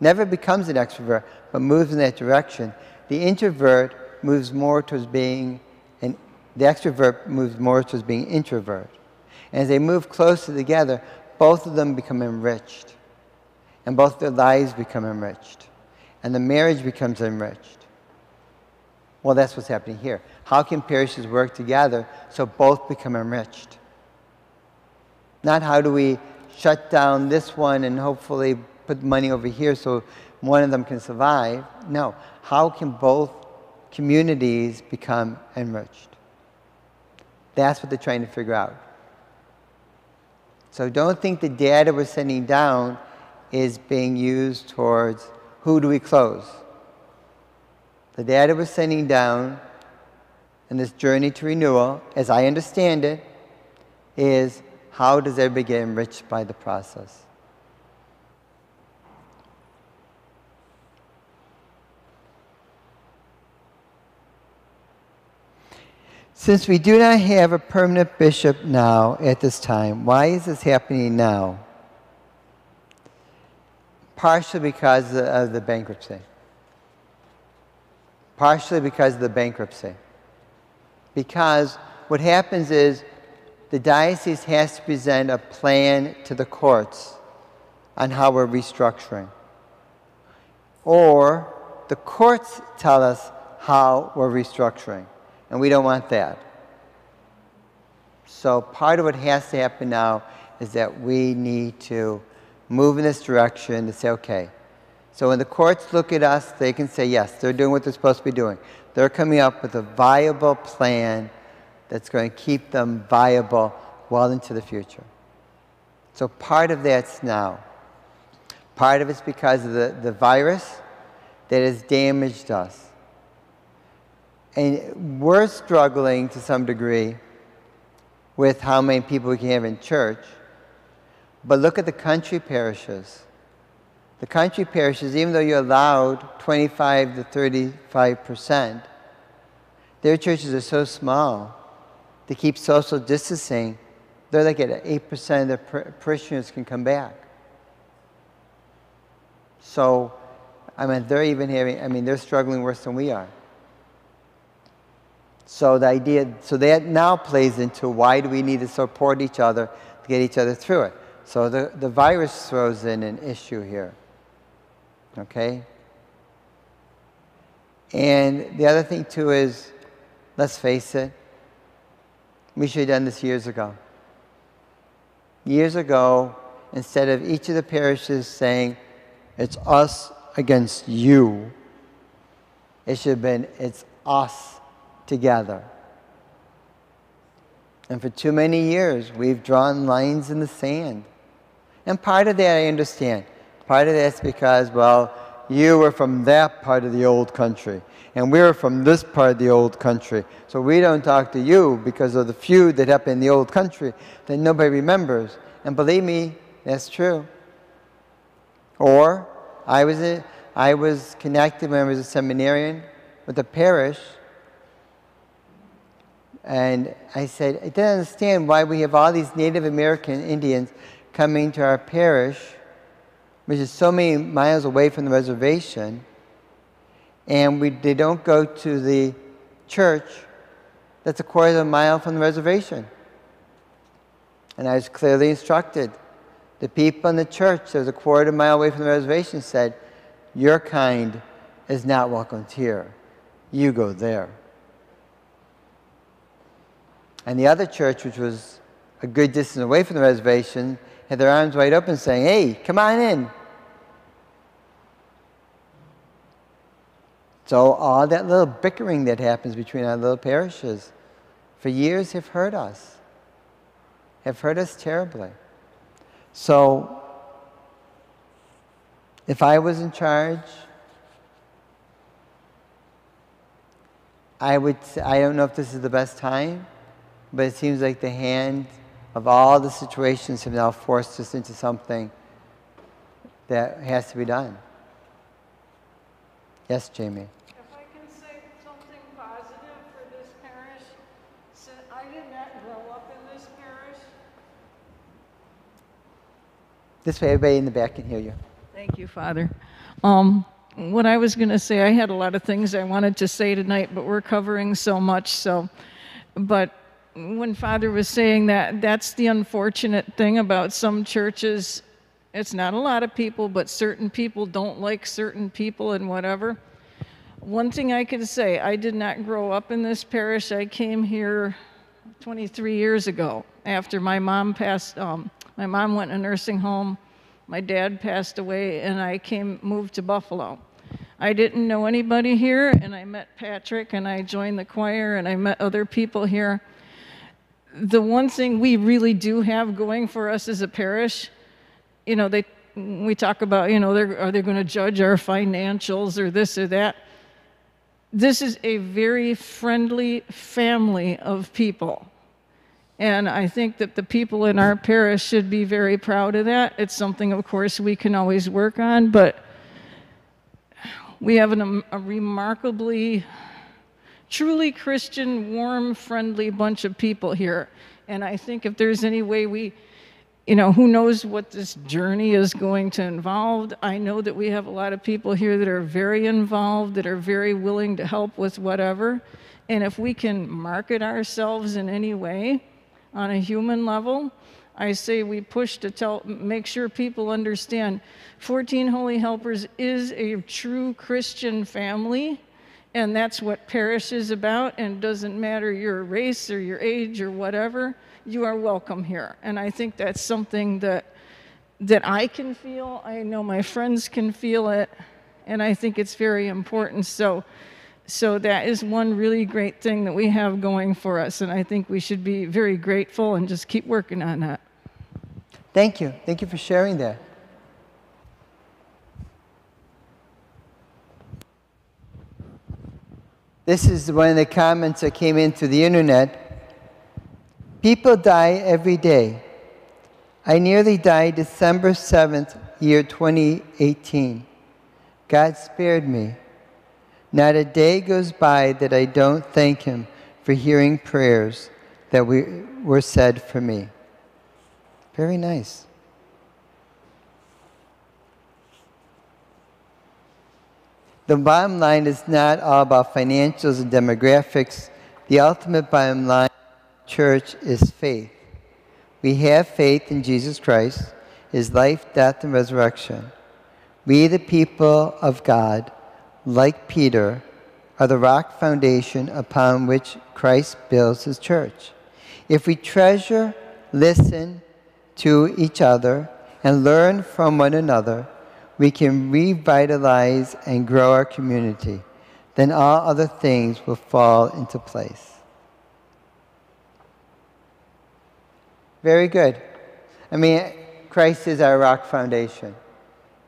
never becomes an extrovert, but moves in that direction. The introvert moves more towards being an, the extrovert moves more towards being introvert. And as they move closer together, both of them become enriched. And both their lives become enriched. And the marriage becomes enriched. Well, that's what's happening here. How can parishes work together so both become enriched? Not how do we shut down this one and hopefully put money over here so one of them can survive. No. How can both communities become enriched? That's what they're trying to figure out. So don't think the data we're sending down is being used towards who do we close. The data we're sending down in this journey to renewal, as I understand it, is how does everybody get enriched by the process? Since we do not have a permanent bishop now at this time, why is this happening now? Partially because of the bankruptcy. Partially because of the bankruptcy. Because what happens is the diocese has to present a plan to the courts on how we're restructuring. Or the courts tell us how we're restructuring, and we don't want that. So part of what has to happen now is that we need to move in this direction to say, okay, so when the courts look at us, they can say, yes, they're doing what they're supposed to be doing. They're coming up with a viable plan that's going to keep them viable well into the future. So part of that's now. Part of it's because of the, the virus that has damaged us. And we're struggling to some degree with how many people we can have in church. But look at the country parishes. The country parishes, even though you're allowed 25 to 35 percent, their churches are so small to keep social distancing, they're like at 8% of their parishioners can come back. So, I mean, they're even having, I mean, they're struggling worse than we are. So the idea, so that now plays into why do we need to support each other to get each other through it. So the, the virus throws in an issue here. Okay? And the other thing too is, let's face it, we should have done this years ago. Years ago, instead of each of the parishes saying, it's us against you, it should have been, it's us together. And for too many years, we've drawn lines in the sand. And part of that I understand. Part of that's because, well, you were from that part of the old country and we're from this part of the old country. So we don't talk to you because of the feud that happened in the old country that nobody remembers. And believe me, that's true. Or I was, a, I was connected when I was a seminarian with a parish, and I said, I didn't understand why we have all these Native American Indians coming to our parish, which is so many miles away from the reservation and we, they don't go to the church that's a quarter of a mile from the reservation. And I was clearly instructed. The people in the church that was a quarter of a mile away from the reservation said, Your kind is not welcome here. You go there. And the other church, which was a good distance away from the reservation, had their arms wide open saying, Hey, come on in. So all that little bickering that happens between our little parishes for years have hurt us, have hurt us terribly. So if I was in charge, I would, I don't know if this is the best time, but it seems like the hand of all the situations have now forced us into something that has to be done. Yes, Jamie. If I can say something positive for this parish, since I did not grow up in this parish. This way, everybody in the back can hear you. Thank you, Father. Um, what I was going to say, I had a lot of things I wanted to say tonight, but we're covering so much. So, but when Father was saying that, that's the unfortunate thing about some churches. It's not a lot of people, but certain people don't like certain people and whatever. One thing I can say, I did not grow up in this parish. I came here 23 years ago after my mom passed. Um, my mom went to a nursing home. My dad passed away, and I came moved to Buffalo. I didn't know anybody here, and I met Patrick, and I joined the choir, and I met other people here. The one thing we really do have going for us as a parish, you know, they we talk about, you know, are they going to judge our financials or this or that? This is a very friendly family of people. And I think that the people in our parish should be very proud of that. It's something, of course, we can always work on, but we have an, a remarkably, truly Christian, warm, friendly bunch of people here. And I think if there's any way we, you know, who knows what this journey is going to involve. I know that we have a lot of people here that are very involved, that are very willing to help with whatever. And if we can market ourselves in any way on a human level, I say we push to tell, make sure people understand 14 Holy Helpers is a true Christian family, and that's what parish is about, and doesn't matter your race or your age or whatever, you are welcome here. And I think that's something that, that I can feel, I know my friends can feel it, and I think it's very important. So, so that is one really great thing that we have going for us, and I think we should be very grateful and just keep working on that. Thank you. Thank you for sharing that. This is one of the comments that came in through the internet. People die every day. I nearly died December 7th, year 2018. God spared me. Not a day goes by that I don't thank Him for hearing prayers that we, were said for me. Very nice. The bottom line is not all about financials and demographics. The ultimate bottom line church is faith. We have faith in Jesus Christ, his life, death, and resurrection. We, the people of God, like Peter, are the rock foundation upon which Christ builds his church. If we treasure, listen to each other, and learn from one another, we can revitalize and grow our community. Then all other things will fall into place. Very good. I mean, Christ is our rock foundation.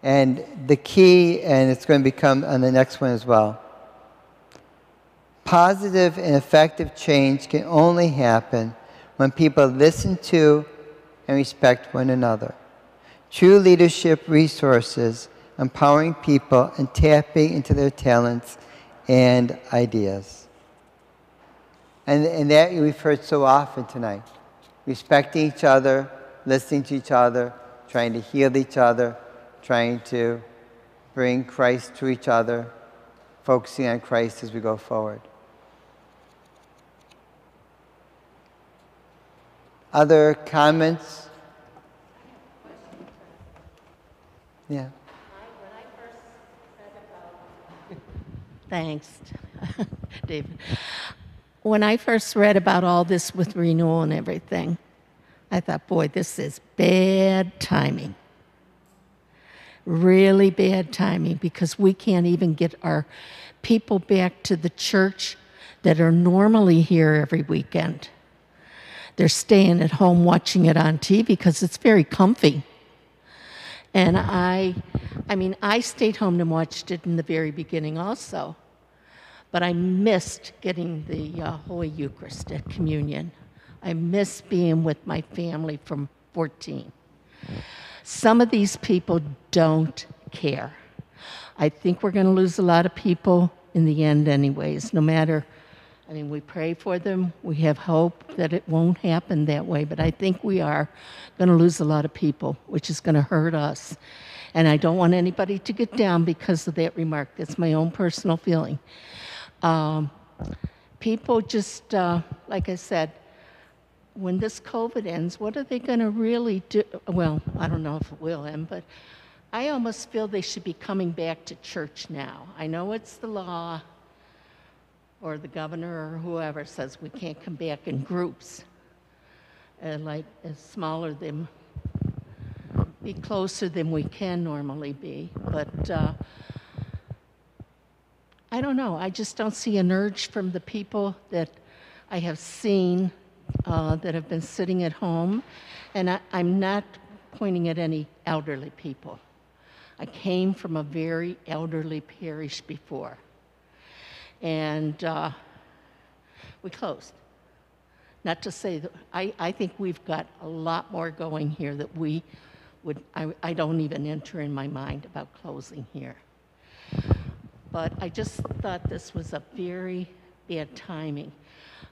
And the key, and it's going to become on the next one as well positive and effective change can only happen when people listen to and respect one another. True leadership resources, empowering people and tapping into their talents and ideas. And, and that we've heard so often tonight. Respecting each other, listening to each other, trying to heal each other, trying to bring Christ to each other, focusing on Christ as we go forward. Other comments? Yeah. Thanks, David. When I first read about all this with renewal and everything, I thought, boy, this is bad timing. Really bad timing because we can't even get our people back to the church that are normally here every weekend. They're staying at home watching it on TV because it's very comfy. And I, I mean, I stayed home and watched it in the very beginning also. But I missed getting the uh, Holy Eucharist at communion. I miss being with my family from 14. Some of these people don't care. I think we're going to lose a lot of people in the end, anyways, no matter. I mean, we pray for them. We have hope that it won't happen that way, but I think we are going to lose a lot of people, which is going to hurt us. And I don't want anybody to get down because of that remark. That's my own personal feeling. Um, people just, uh, like I said, when this COVID ends, what are they going to really do? Well, I don't know if it will end, but I almost feel they should be coming back to church now. I know it's the law, or the governor or whoever says we can't come back in groups, uh, like as smaller than, be closer than we can normally be. But uh, I don't know. I just don't see an urge from the people that I have seen uh, that have been sitting at home. And I, I'm not pointing at any elderly people. I came from a very elderly parish before. And uh, we closed. Not to say that I, I think we've got a lot more going here that we would, I, I don't even enter in my mind about closing here. But I just thought this was a very bad timing.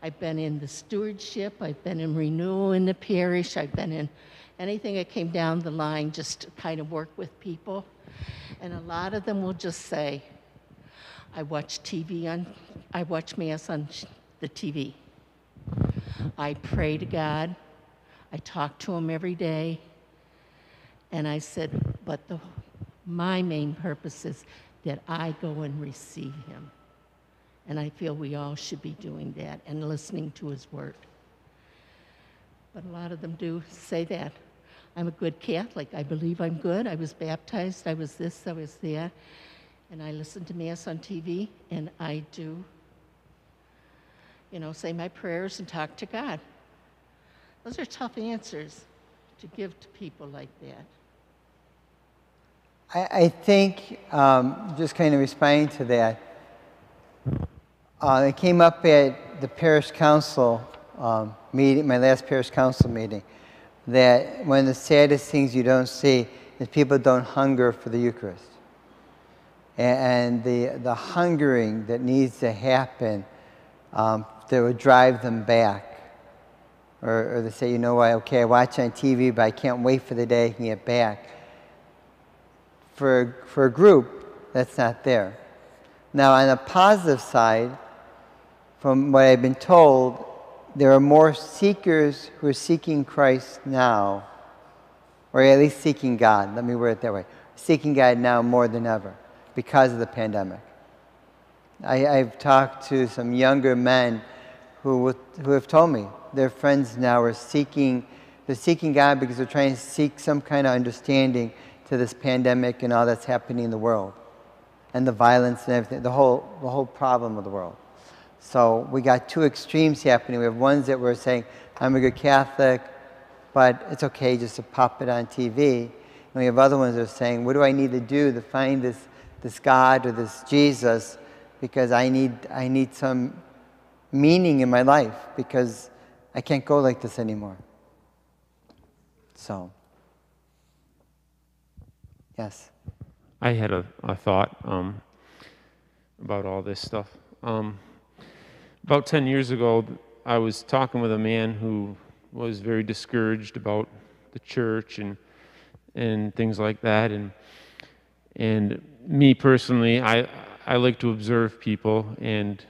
I've been in the stewardship, I've been in renewal in the parish, I've been in anything that came down the line just to kind of work with people. And a lot of them will just say, I watch TV on, I watch Mass on the TV. I pray to God. I talk to Him every day. And I said, but the, my main purpose is that I go and receive Him. And I feel we all should be doing that and listening to His Word. But a lot of them do say that. I'm a good Catholic. I believe I'm good. I was baptized. I was this, I was that. And I listen to Mass on TV, and I do, you know, say my prayers and talk to God. Those are tough answers to give to people like that. I, I think, um, just kind of responding to that, uh, it came up at the parish council um, meeting, my last parish council meeting, that one of the saddest things you don't see is people don't hunger for the Eucharist. And, the, the hungering that needs to happen um, that would drive them back. Or, or they say, you know what, okay, I watch on TV, but I can't wait for the day I can get back. For, for a group, that's not there. Now, on the positive side, from what I've been told, there are more seekers who are seeking Christ now, or at least seeking God. Let me word it that way seeking God now more than ever because of the pandemic. I, have talked to some younger men who, who have told me their friends now are seeking, they're seeking God because they're trying to seek some kind of understanding to this pandemic and all that's happening in the world and the violence and everything, the whole, the whole problem of the world. So we got two extremes happening. We have ones that were saying, I'm a good Catholic, but it's okay just to pop it on TV. And we have other ones that are saying, what do I need to do to find this, this God or this Jesus? Because I need, I need some meaning in my life because I can't go like this anymore. So, yes. I had a, a thought um, about all this stuff. Um, about 10 years ago, I was talking with a man who was very discouraged about the church and and things like that and and me personally I I like to observe people, and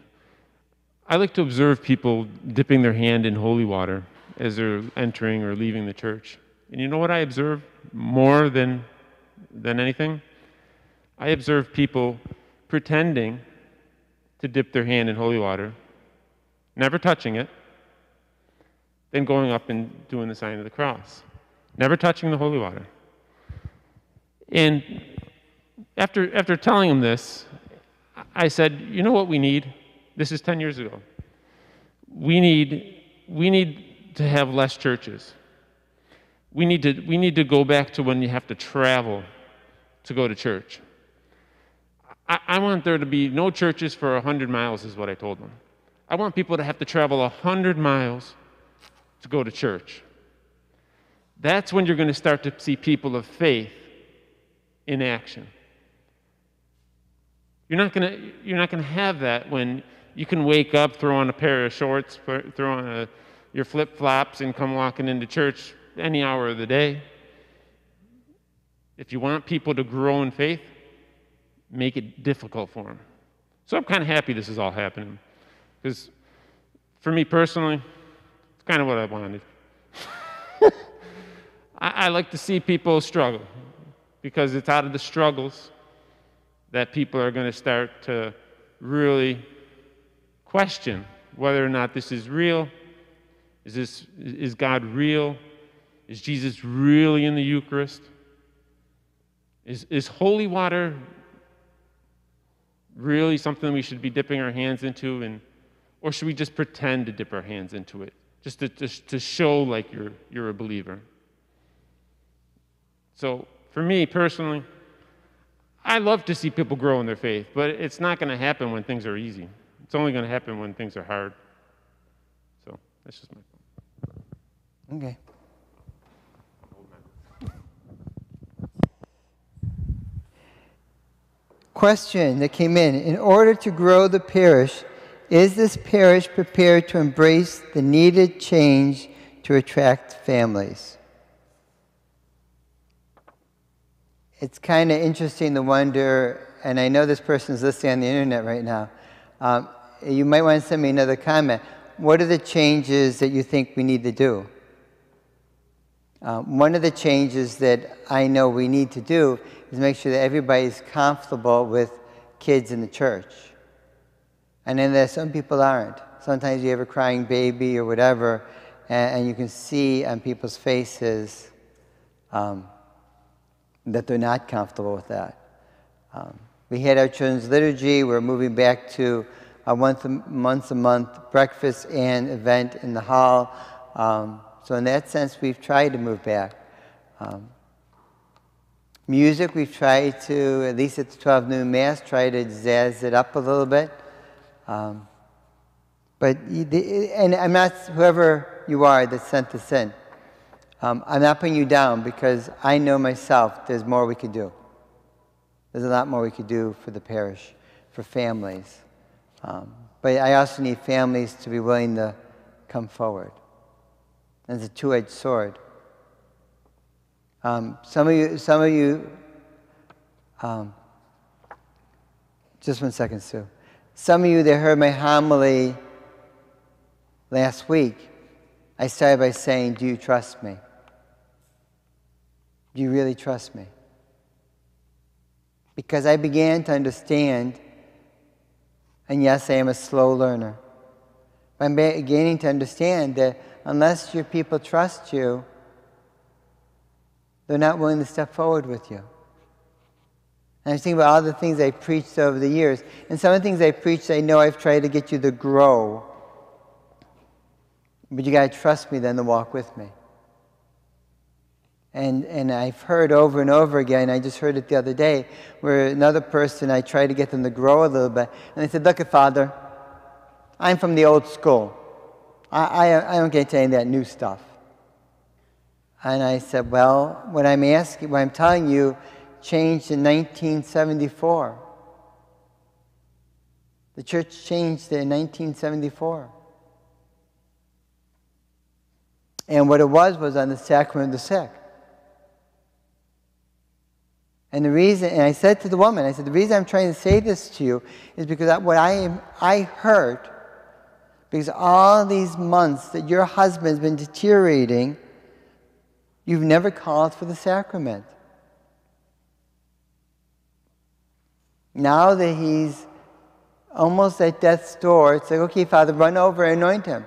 I like to observe people dipping their hand in holy water as they're entering or leaving the church. And you know what I observe more than, than anything? I observe people pretending to dip their hand in holy water, never touching it, then going up and doing the sign of the cross, never touching the holy water. And after, after telling him this, I said, You know what we need? This is 10 years ago. We need, we need to have less churches. We need, to, we need to go back to when you have to travel to go to church. I, I want there to be no churches for 100 miles, is what I told them. I want people to have to travel 100 miles to go to church. That's when you're going to start to see people of faith in action. You're not going to, you're not to have that when you can wake up, throw on a pair of shorts, throw on a, your flip flops, and come walking into church any hour of the day. If you want people to grow in faith, make it difficult for them. So I'm kind of happy this is all happening. Because for me personally, it's kind of what I wanted. I, I like to see people struggle because it's out of the struggles that people are going to start to really question whether or not this is real. Is, this, is God real? Is Jesus really in the Eucharist? Is, is holy water really something we should be dipping our hands into? And, or should we just pretend to dip our hands into it? Just to, to, to show like you're, you're a believer. So, for me personally, I love to see people grow in their faith, but it's not going to happen when things are easy. It's only going to happen when things are hard. So, that's just my point. Okay. Question that came in In order to grow the parish, is this parish prepared to embrace the needed change to attract families? It's kind of interesting to wonder, and I know this person is listening on the internet right now. Um, you might want to send me another comment. What are the changes that you think we need to do? Um, one of the changes that I know we need to do is make sure that everybody's comfortable with kids in the church. And then there some people aren't. Sometimes you have a crying baby or whatever, and, and you can see on people's faces um, that they're not comfortable with that. Um, we had our children's liturgy. We're moving back to a once a, once a month breakfast and event in the hall. Um, so in that sense, we've tried to move back. Um, music, we've tried to, at least at the 12 noon Mass, try to jazz it up a little bit. Um, but, and I'm not, whoever you are that sent this in, um, I'm not putting you down because I know myself there's more we could do. There's a lot more we could do for the parish, for families. Um, but I also need families to be willing to come forward. And it's a two-edged sword. Um, some of you, some of you, um, just one second, Sue. Some of you that heard my homily last week, I started by saying, Do you trust me? Do you really trust me? Because I began to understand, and yes, I am a slow learner, but I'm beginning to understand that unless your people trust you, they're not willing to step forward with you. And I think about all the things I preached over the years. And some of the things I preached, I know I've tried to get you to grow. But you got to trust me then to walk with me. And, and I've heard over and over again, I just heard it the other day, where another person, I tried to get them to grow a little bit. And they said, Look at Father, I'm from the old school. I, I, I don't get into any of that new stuff. And I said, Well, what I'm asking, what I'm telling you, changed in 1974. The church changed in 1974. And what it was was on the sacrament of the sick. And the reason, and I said to the woman, I said, the reason I'm trying to say this to you is because what I, am, I heard, because all these months that your husband's been deteriorating, you've never called for the sacrament. Now that he's almost at death's door, it's like, okay, Father, run over and anoint him.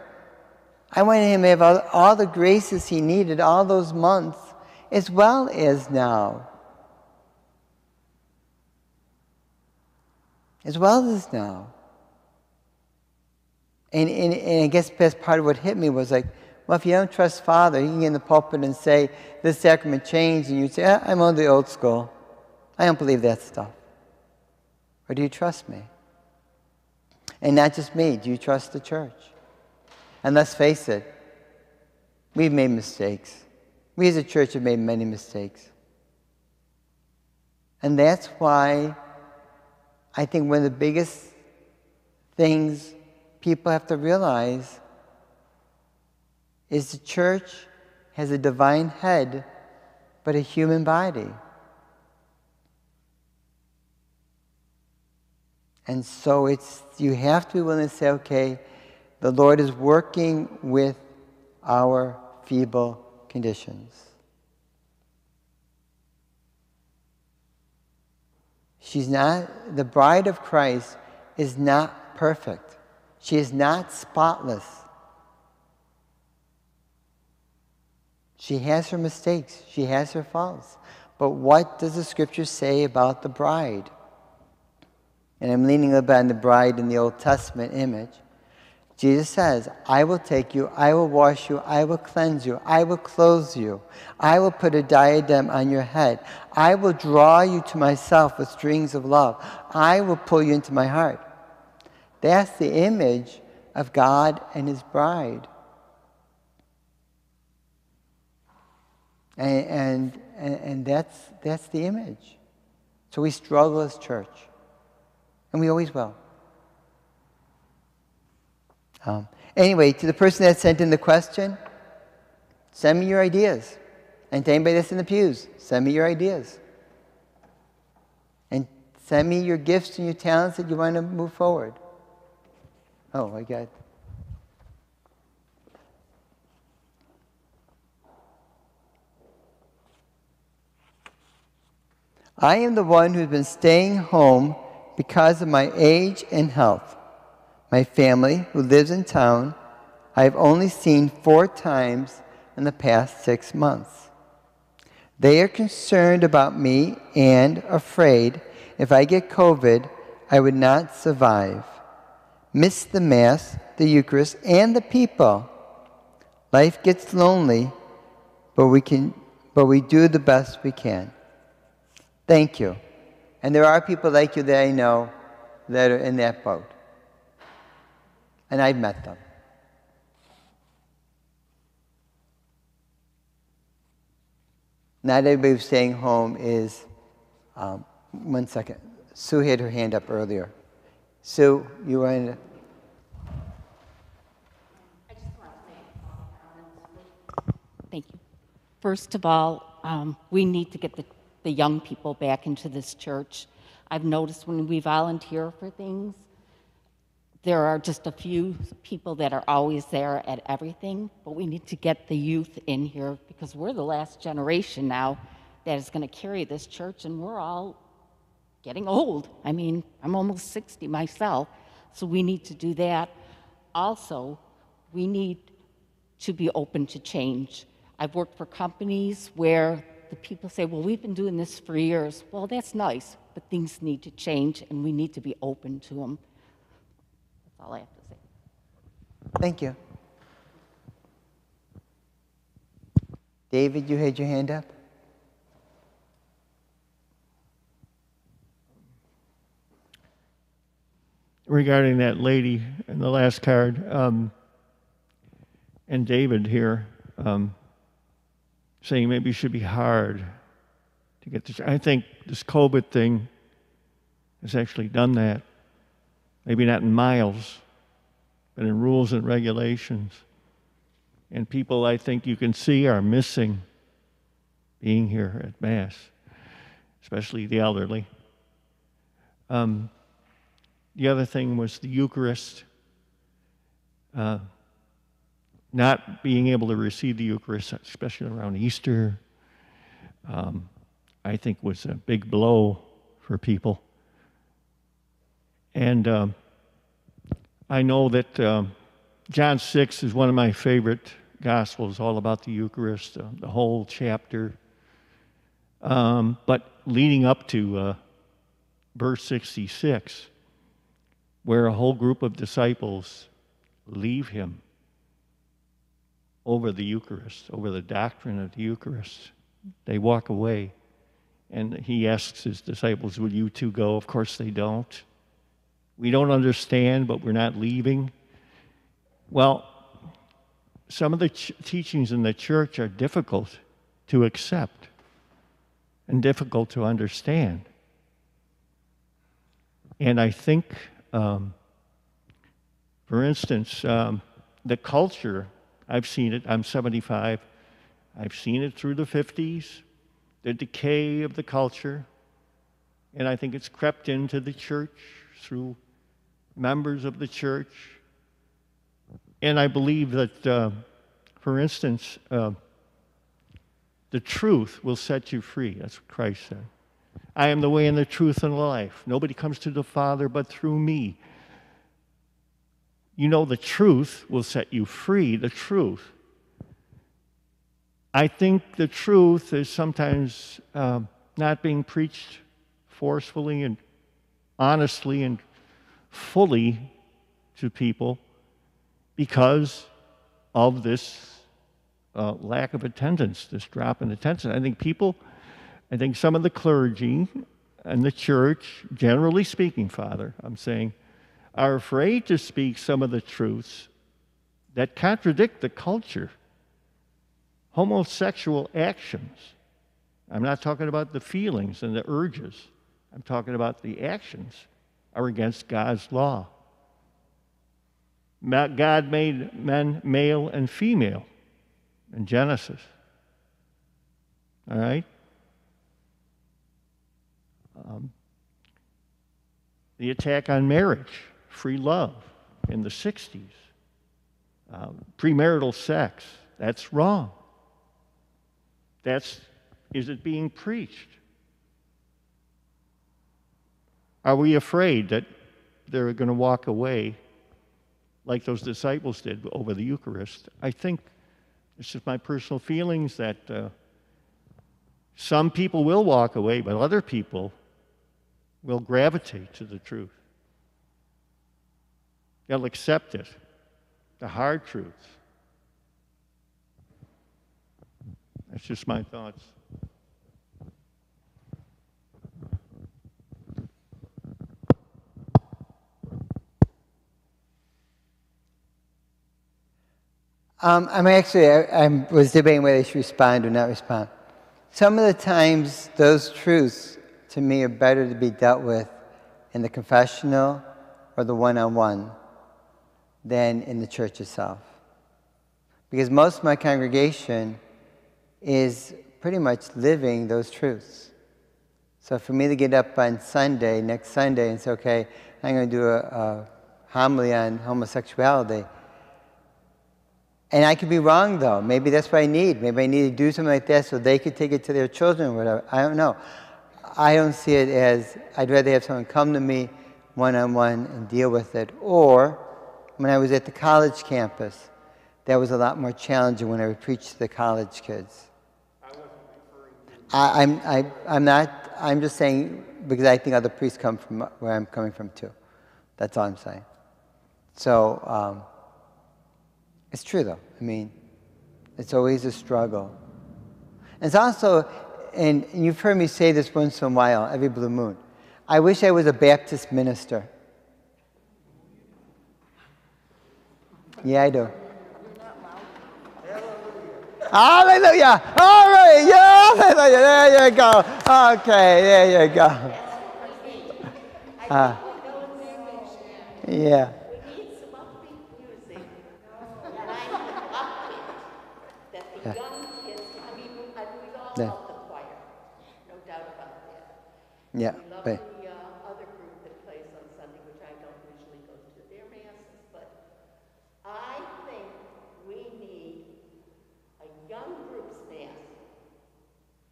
I wanted him to have all, all the graces he needed all those months, as well as now. As well as now. And, and, and I guess that's part of what hit me was like, well, if you don't trust Father, you can get in the pulpit and say, this sacrament changed, and you say, ah, I'm on the old school. I don't believe that stuff. Or do you trust me? And not just me, do you trust the church? And let's face it, we've made mistakes. We as a church have made many mistakes. And that's why I think one of the biggest things people have to realize is the church has a divine head, but a human body. And so it's you have to be willing to say, okay, the Lord is working with our feeble conditions. She's not, the bride of Christ is not perfect. She is not spotless. She has her mistakes, she has her faults. But what does the scripture say about the bride? And I'm leaning a bit on the bride in the Old Testament image. Jesus says, I will take you, I will wash you, I will cleanse you, I will clothe you, I will put a diadem on your head, I will draw you to myself with strings of love, I will pull you into my heart. That's the image of God and His bride. And, and, and that's, that's the image. So we struggle as church, and we always will. Um, anyway, to the person that sent in the question, send me your ideas. And to anybody that's in the pews, send me your ideas. And send me your gifts and your talents that you want to move forward. Oh, I got. I am the one who's been staying home because of my age and health. My family, who lives in town, I have only seen four times in the past six months. They are concerned about me and afraid if I get COVID, I would not survive. Miss the Mass, the Eucharist, and the people. Life gets lonely, but we, can, but we do the best we can. Thank you. And there are people like you that I know that are in that boat and I've met them. Not everybody who's staying home is. Um, one second. Sue had her hand up earlier. Sue, you were in. Thank you. First of all, um, we need to get the, the young people back into this church. I've noticed when we volunteer for things, there are just a few people that are always there at everything, but we need to get the youth in here because we're the last generation now that is going to carry this church, and we're all getting old. I mean, I'm almost 60 myself, so we need to do that. Also, we need to be open to change. I've worked for companies where the people say, Well, we've been doing this for years. Well, that's nice, but things need to change, and we need to be open to them. That's all I have to say. Thank you. David, you had your hand up? Regarding that lady in the last card, um, and David here um, saying maybe it should be hard to get this. I think this COVID thing has actually done that maybe not in miles, but in rules and regulations. And people I think you can see are missing being here at Mass. especially the elderly. Um, the other thing was the Eucharist. Uh, not being able to receive the Eucharist, especially around Easter, um, I think was a big blow for people. And um, I know that um, John 6 is one of my favorite Gospels, all about the Eucharist, uh, the whole chapter. Um, but leading up to uh, verse 66, where a whole group of disciples leave him over the Eucharist, over the doctrine of the Eucharist. They walk away. And he asks his disciples, Will you two go? Of course they don't. We don't understand, but we're not leaving. Well, some of the ch- teachings in the church are difficult to accept and difficult to understand. And I think, um, for instance, um, the culture, I've seen it, I'm 75, I've seen it through the 50s, the decay of the culture, and I think it's crept into the church through members of the church. And I believe that, uh, for instance, uh, the truth will set you free. That's what Christ said. I am the way and the truth and the life. Nobody comes to the Father but through me. You know, the truth will set you free, the truth. I think the truth is sometimes uh, not being preached forcefully and honestly and fully to people because of this uh, lack of attendance, this drop in attendance. I think people, I think some of the clergy and the church, generally speaking, Father, I'm saying, are afraid to speak some of the truths that contradict the culture. Homosexual actions. I'm not talking about the feelings and the urges. I'm talking about the actions are against God's law. God made men male and female in Genesis. All right? Um, the attack on marriage, free love in the 60s, um, premarital sex, that's wrong. That's, is it being preached? Are we afraid that they're going to walk away like those disciples did over the Eucharist? I think it's just my personal feelings that uh, some people will walk away, but other people will gravitate to the truth. They'll accept it, the hard truth. That's just my thoughts. Um, I'm actually, I, I, was debating whether I should respond or not respond. Some of the times, those truths to me are better to be dealt with in the confessional or the one on one than in the church itself. Because most of my congregation is pretty much living those truths. So for me to get up on Sunday, next Sunday, and say, okay, I'm going to do a, a homily on homosexuality and I could be wrong though. Maybe that's what I need. Maybe I need to do something like that so they could take it to their children or whatever. I don't know. I don't see it as I'd rather have someone come to me one on one and deal with it. Or when I was at the college campus, that was a lot more challenging when I would preach to the college kids. I, I'm, I, I'm not, I'm just saying because I think other priests come from where I'm coming from too. That's all I'm saying. So, um, it's true, though. I mean, it's always a struggle. It's also, and you've heard me say this once in a while, every blue moon. I wish I was a Baptist minister. Yeah, I do. Hallelujah! All right, yeah, hallelujah. There you go. Okay, there you go. Uh, yeah. yeah. young kids, I mean, we all yeah. love the choir, no doubt about that. Yeah, but the uh, other group that plays on Sunday, which I don't usually go to their masses, but I think we need a young groups mass.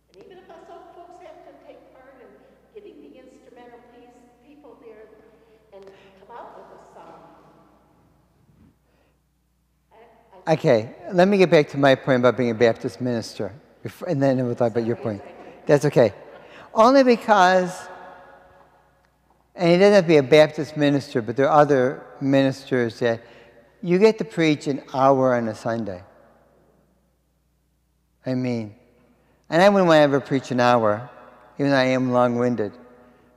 And even if us old folks have to take part in getting the instrumental piece, people there and come out with a song. I- I Okay, let me get back to my point about being a Baptist minister, before, and then we'll talk about your point. That's okay. Only because, and he doesn't have to be a Baptist minister, but there are other ministers that you get to preach an hour on a Sunday. I mean, and I wouldn't want to ever preach an hour, even though I am long winded.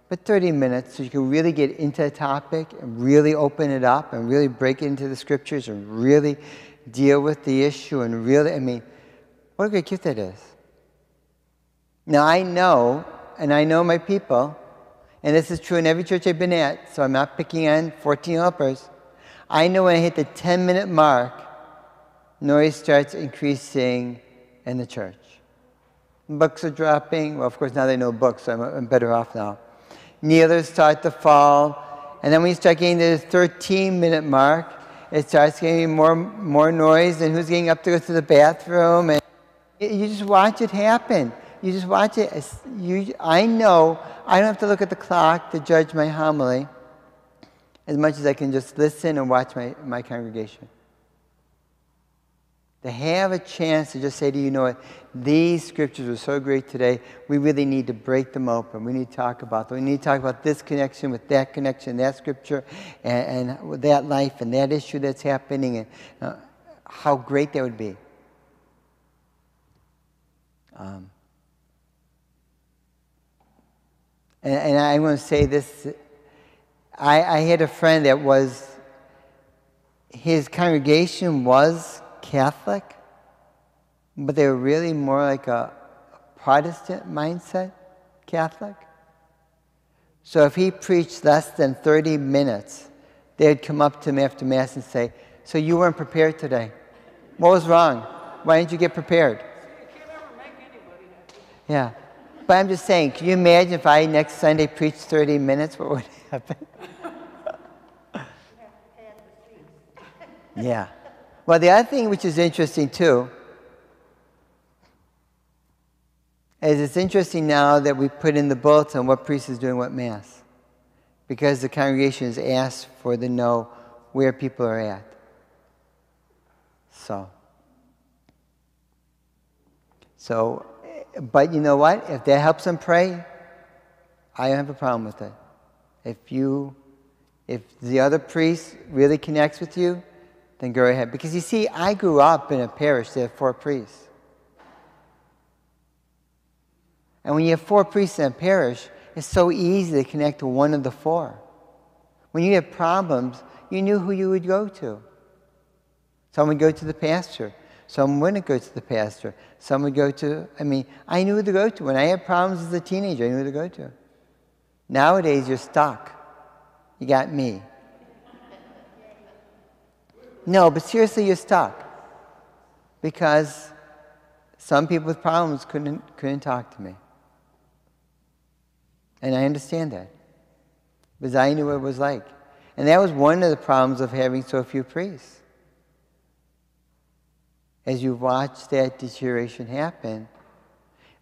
But 30 minutes, so you can really get into a topic and really open it up and really break into the scriptures and really deal with the issue and really, I mean, what a great gift that is. Now, I know, and I know my people, and this is true in every church I've been at, so I'm not picking on 14 helpers. I know when I hit the 10 minute mark, noise starts increasing in the church. Books are dropping. Well, of course, now they know books, so I'm, I'm better off now. Kneelers start to fall. And then when you start getting to the 13 minute mark, it starts getting more, more noise, and who's getting up to go to the bathroom. And you just watch it happen. You just watch it. You, I know I don't have to look at the clock to judge my homily as much as I can just listen and watch my, my congregation. To have a chance to just say to you, you know what, these scriptures were so great today, we really need to break them open. We need to talk about them. We need to talk about this connection with that connection, that scripture, and, and that life and that issue that's happening, and uh, how great that would be. Um, and, and I want to say this I, I had a friend that was, his congregation was Catholic, but they were really more like a Protestant mindset Catholic. So if he preached less than 30 minutes, they'd come up to him after Mass and say, So you weren't prepared today. What was wrong? Why didn't you get prepared? Yeah. But I'm just saying, can you imagine if I next Sunday preached 30 minutes, what would happen? yeah. Well, the other thing which is interesting too is it's interesting now that we put in the bulletin what priest is doing what mass. Because the congregation is asked for to know where people are at. So. So, but you know what? If that helps them pray, I don't have a problem with it. If you, if the other priest really connects with you, then go ahead. Because you see, I grew up in a parish that had four priests. And when you have four priests in a parish, it's so easy to connect to one of the four. When you had problems, you knew who you would go to. Some would go to the pastor. Some wouldn't go to the pastor. Some would go to, I mean, I knew who to go to. When I had problems as a teenager, I knew who to go to. Nowadays, you're stuck. You got me. No, but seriously, you're stuck. Because some people with problems couldn't, couldn't talk to me. And I understand that. Because I knew what it was like. And that was one of the problems of having so few priests. As you watch that deterioration happen,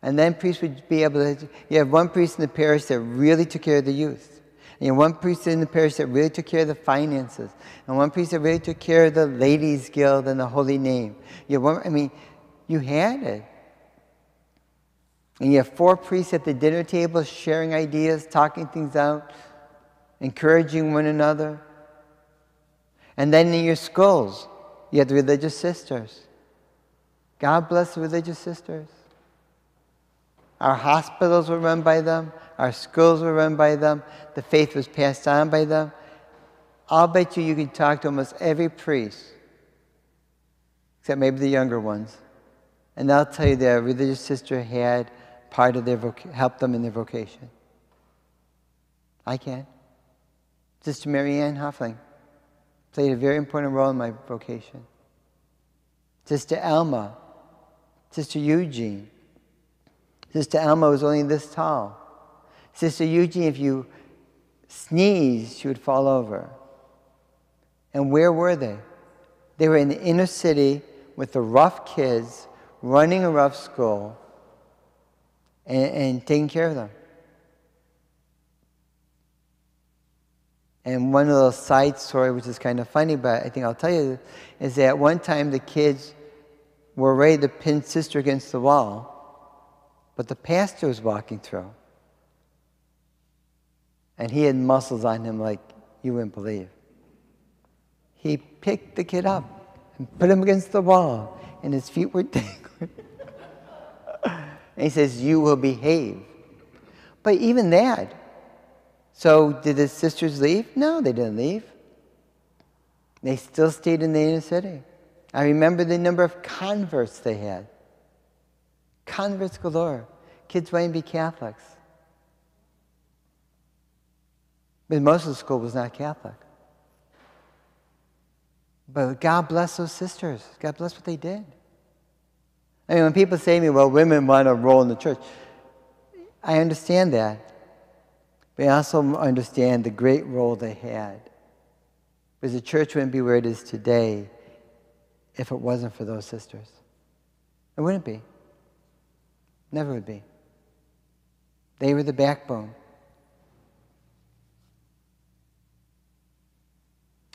and then priests would be able to. You have one priest in the parish that really took care of the youth. And you have one priest in the parish that really took care of the finances. And one priest that really took care of the ladies' guild and the holy name. You one, I mean, you had it. And you have four priests at the dinner table sharing ideas, talking things out, encouraging one another. And then in your schools, you have the religious sisters. God bless the religious sisters. Our hospitals were run by them. Our schools were run by them. The faith was passed on by them. I'll bet you you can talk to almost every priest, except maybe the younger ones, and they'll tell you their religious sister had part of their voc- helped them in their vocation. I can. Sister Mary Ann Huffling played a very important role in my vocation. Sister Alma, Sister Eugene. Sister Alma was only this tall. Sister Eugene, if you sneezed, she would fall over. And where were they? They were in the inner city with the rough kids running a rough school and, and taking care of them. And one of little side story, which is kind of funny, but I think I'll tell you, is that one time the kids were ready to pin sister against the wall, but the pastor was walking through. And he had muscles on him like you wouldn't believe. He picked the kid up and put him against the wall, and his feet were dangling. and he says, You will behave. But even that, so, did the sisters leave? No, they didn't leave. They still stayed in the inner city. I remember the number of converts they had. Converts galore. Kids wanting to be Catholics. But most of the school was not Catholic. But God bless those sisters. God bless what they did. I mean, when people say to me, well, women want a role in the church, I understand that. But I also understand the great role they had. Because the church wouldn't be where it is today if it wasn't for those sisters. It wouldn't be. Never would be. They were the backbone.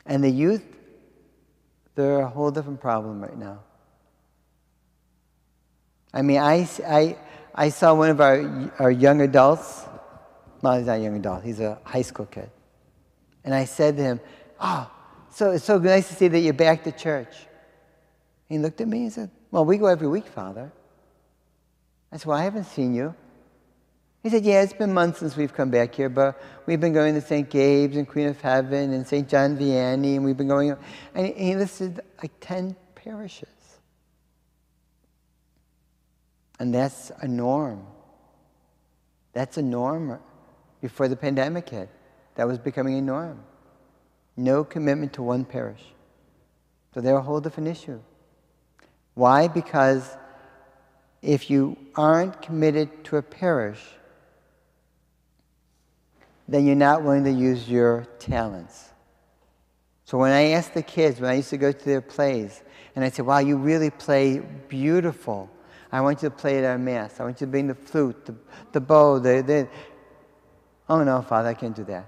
And the youth, they're a whole different problem right now. I mean, I, I, I saw one of our, our young adults well, he's not a young adult, he's a high school kid. And I said to him, Oh, so it's so nice to see that you're back to church. He looked at me and said, Well, we go every week, Father. I said, Well, I haven't seen you. He said, Yeah, it's been months since we've come back here, but we've been going to St. Gabe's and Queen of Heaven and St. John Vianney, and we've been going. And he listed like 10 parishes. And that's a norm. That's a norm before the pandemic hit. That was becoming a norm. No commitment to one parish. So they're a whole different issue. Why? Because if you aren't committed to a parish, then you're not willing to use your talents. So when I asked the kids, when I used to go to their plays, and I said, Wow, you really play beautiful. I want you to play at our Mass. I want you to bring the flute, the, the bow, the, the, Oh, no, Father, I can't do that.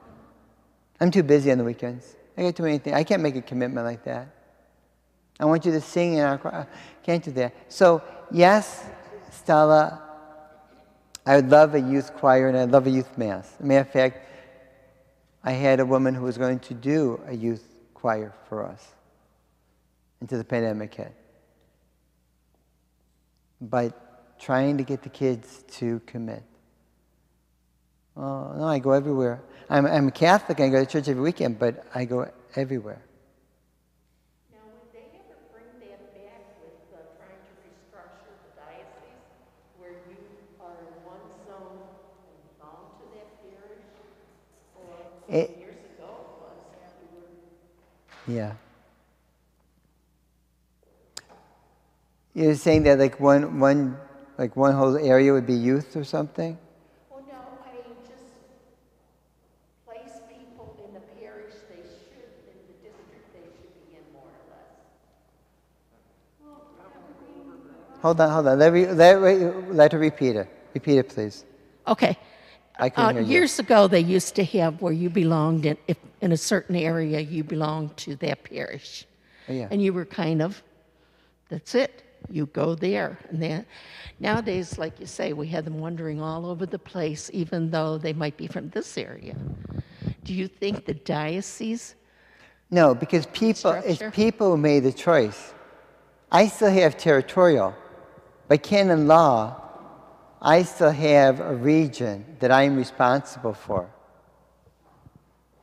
I'm too busy on the weekends. I get too many things. I can't make a commitment like that. I want you to sing in our choir. Can't do that. So, yes, Stella, I would love a youth choir and I'd love a youth mass. Matter of fact, I had a woman who was going to do a youth choir for us until the pandemic hit. But trying to get the kids to commit. Oh, no, I go everywhere. I'm, I'm a Catholic. I go to church every weekend, but I go everywhere. Now, would they ever bring that back with uh, trying to restructure the diocese where you are in one zone and bound to that parish? Or it, years ago it was. Yeah. You're saying that like one, one, like one whole area would be youth or something? Well, no, I mean just place people in the parish they should, in the district they should be in more or less. Hold on, hold on. Let, me, let, let her repeat it. Repeat it, please. Okay. I uh, hear you. Years ago, they used to have where you belonged in, if in a certain area, you belonged to that parish. Oh, yeah. And you were kind of, that's it. You go there. And then, nowadays, like you say, we have them wandering all over the place, even though they might be from this area. Do you think the diocese? No, because people, it's people who made the choice. I still have territorial. By canon law, I still have a region that I am responsible for.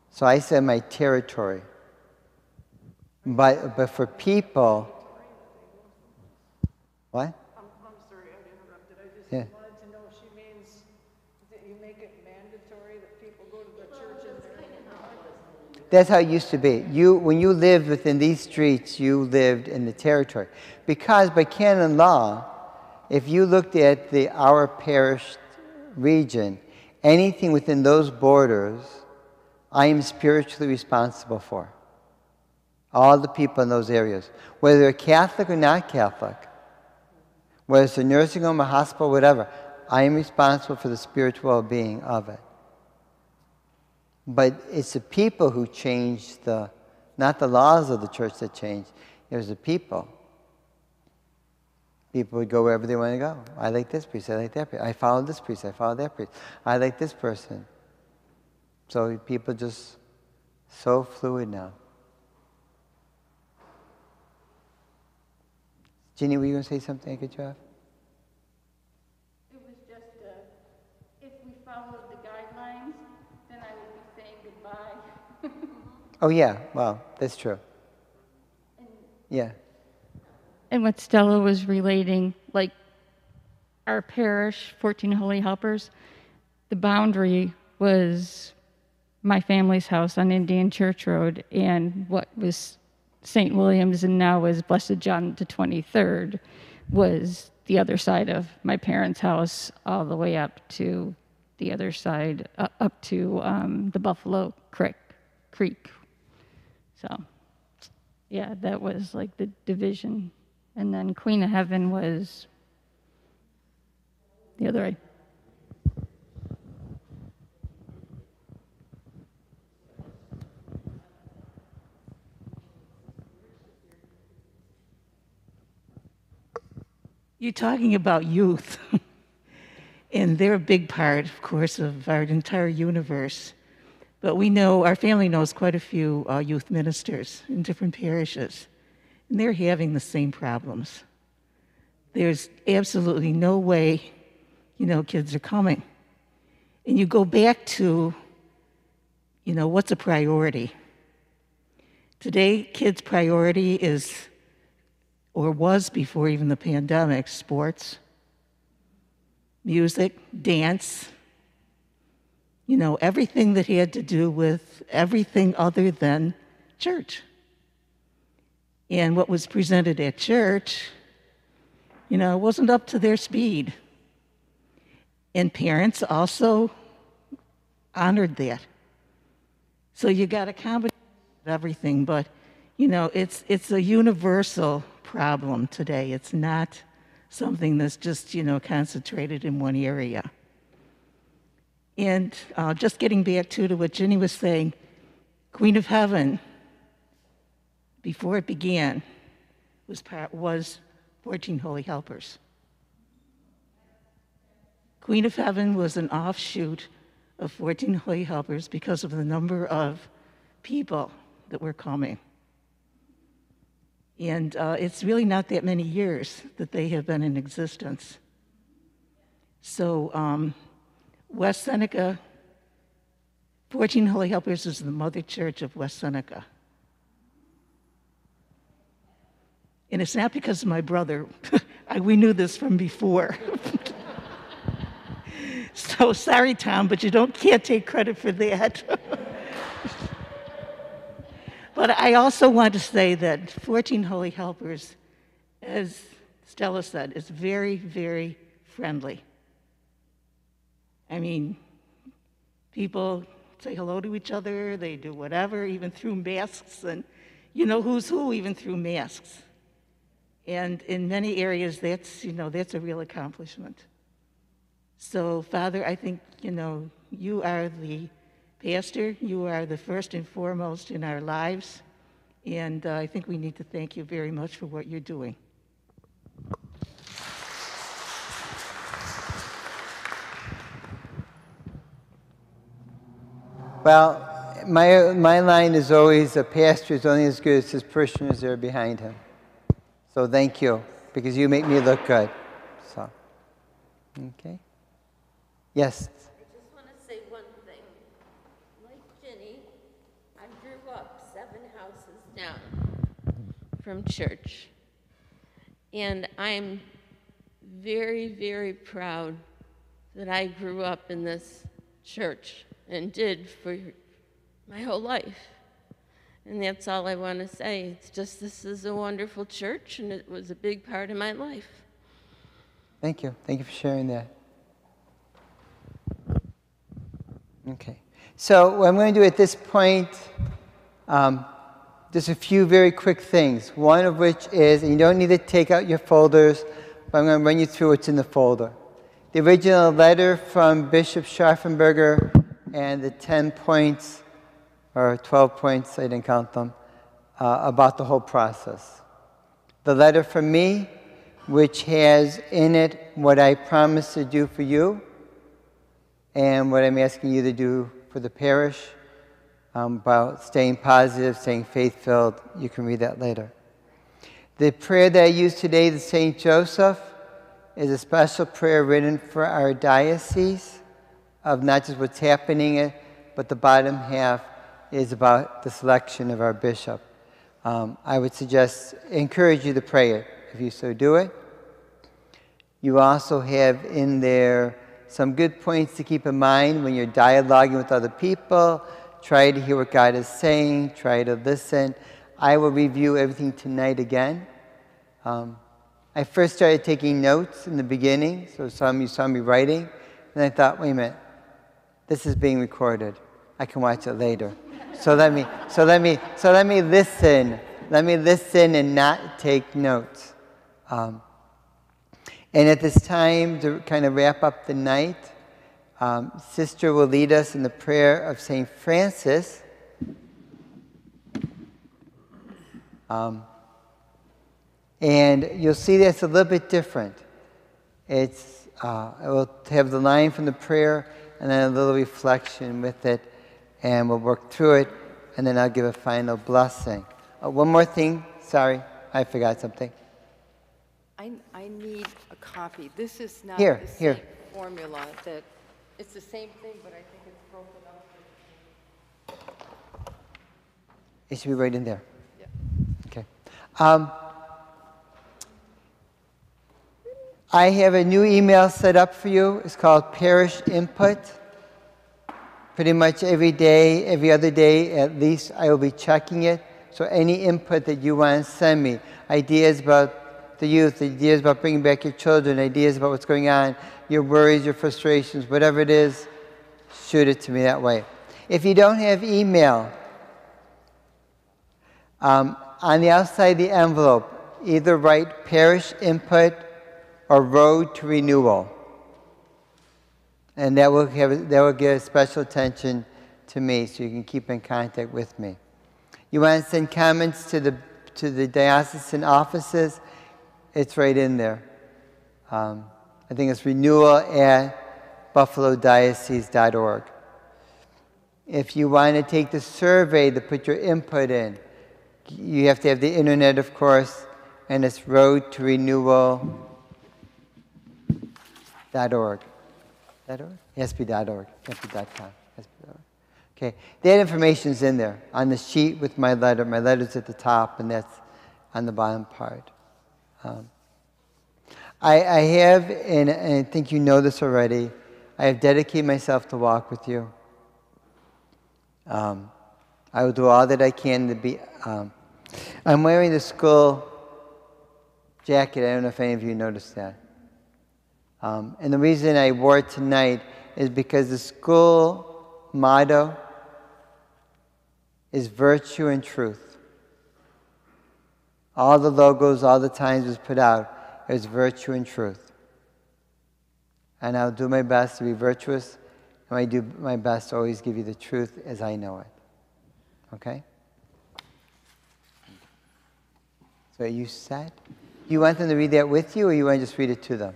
So I said my territory. But, but for people, what? I'm, I'm sorry, I interrupted. I just Yeah. wanted to know, she means that you make it mandatory that people go to the church in their That's how it used to be. You, when you lived within these streets, you lived in the territory. Because by canon law, if you looked at the our parish region, anything within those borders, I am spiritually responsible for. All the people in those areas, whether they're Catholic or not Catholic, whether it's a nursing home, a hospital, whatever, I am responsible for the spiritual well being of it. But it's the people who change the, not the laws of the church that change, it was the people. People would go wherever they want to go. I like this priest, I like that priest. I follow this priest, I follow that priest. I like this person. So people just so fluid now. Ginny, were you going to say something? Good job. It was just, uh, if we followed the guidelines, then I would be saying goodbye. Oh, yeah, well, that's true. Yeah. And what Stella was relating, like our parish, 14 Holy Helpers, the boundary was my family's house on Indian Church Road, and what was St. William's and now is Blessed John the 23rd was the other side of my parents' house, all the way up to the other side, uh, up to um, the Buffalo Creek. Creek. So, yeah, that was like the division. And then Queen of Heaven was the other way. You're talking about youth, and they're a big part, of course, of our entire universe. But we know, our family knows quite a few uh, youth ministers in different parishes, and they're having the same problems. There's absolutely no way, you know, kids are coming. And you go back to, you know, what's a priority? Today, kids' priority is or was before even the pandemic sports, music, dance, you know, everything that had to do with everything other than church. And what was presented at church, you know, wasn't up to their speed. And parents also honored that. So you got a combination of everything, but you know, it's it's a universal problem today. It's not something that's just, you know, concentrated in one area. And uh, just getting back to, to what Ginny was saying, Queen of Heaven, before it began, was, was 14 Holy Helpers. Queen of Heaven was an offshoot of 14 Holy Helpers because of the number of people that were coming. And uh, it's really not that many years that they have been in existence. So, um, West Seneca, 14 Holy Helpers is the mother church of West Seneca. And it's not because of my brother. We knew this from before. so sorry, Tom, but you don't can't take credit for that. But I also want to say that 14 Holy Helpers, as Stella said, is very, very friendly. I mean, people say hello to each other, they do whatever, even through masks, and you know who's who, even through masks. And in many areas, that's, you know, that's a real accomplishment. So, Father, I think, you know, you are the Pastor, you are the first and foremost in our lives, and uh, I think we need to thank you very much for what you're doing. Well, my, my line is always a pastor is only as good as his parishioners are behind him. So thank you, because you make me look good. So, okay. Yes. I just want to say one thing. Like Ginny, I grew up seven houses down from church. And I'm very, very proud that I grew up in this church and did for my whole life. And that's all I want to say. It's just this is a wonderful church, and it was a big part of my life. Thank you. Thank you for sharing that. Okay. So what I'm going to do at this point, um, just a few very quick things. One of which is, you don't need to take out your folders, but I'm going to run you through what's in the folder. The original letter from Bishop Scharfenberger and the 10 points, or 12 points, I didn't count them, uh, about the whole process. The letter from me, which has in it what I promised to do for you and what I'm asking you to do for the parish um, about staying positive, staying faith filled. You can read that later. The prayer that I use today, the St. Joseph, is a special prayer written for our diocese of not just what's happening, but the bottom half is about the selection of our bishop. Um, I would suggest, encourage you to pray it if you so do it. You also have in there some good points to keep in mind when you're dialoguing with other people. Try to hear what God is saying, try to listen. I will review everything tonight again. Um, I first started taking notes in the beginning, so some you saw me writing, and I thought, wait a minute, this is being recorded. I can watch it later. So let me, so let me, so let me listen. Let me listen and not take notes. Um, and at this time, to kind of wrap up the night, um, Sister will lead us in the prayer of St. Francis. Um, and you'll see that's a little bit different. It's, uh, it will have the line from the prayer and then a little reflection with it, and we'll work through it, and then I'll give a final blessing. Uh, one more thing, sorry, I forgot something. I, I need a copy. This is not Here, the here. same formula that, it's the same thing, but I think it's broken up. It should be right in there. Yeah. Okay. Um, I have a new email set up for you. It's called Parish Input. Pretty much every day, every other day at least, I will be checking it. So any input that you want to send me, ideas about the youth, ideas about bringing back your children, ideas about what's going on, your worries, your frustrations, whatever it is, shoot it to me that way. If you don't have email, um, on the outside of the envelope, either write parish input or road to renewal. And that will, have, that will give special attention to me so you can keep in contact with me. You want to send comments to the, to the diocesan offices? It's right in there. Um, I think it's renewal at buffalodiocese.org. If you want to take the survey to put your input in, you have to have the internet, of course, and it's road to renewal .org. .org? SB.org. SB.com. SB.org. Okay, that information's in there on the sheet with my letter. My letter's at the top, and that's on the bottom part. Um, I, I have, and, and I think you know this already, I have dedicated myself to walk with you. Um, I will do all that I can to be. Um, I'm wearing the school jacket. I don't know if any of you noticed that. Um, and the reason I wore it tonight is because the school motto is virtue and truth. All the logos, all the times was put out, was virtue and truth. And I'll do my best to be virtuous, and I do my best to always give you the truth as I know it. Okay? So are you set? You want them to read that with you, or you want to just read it to them?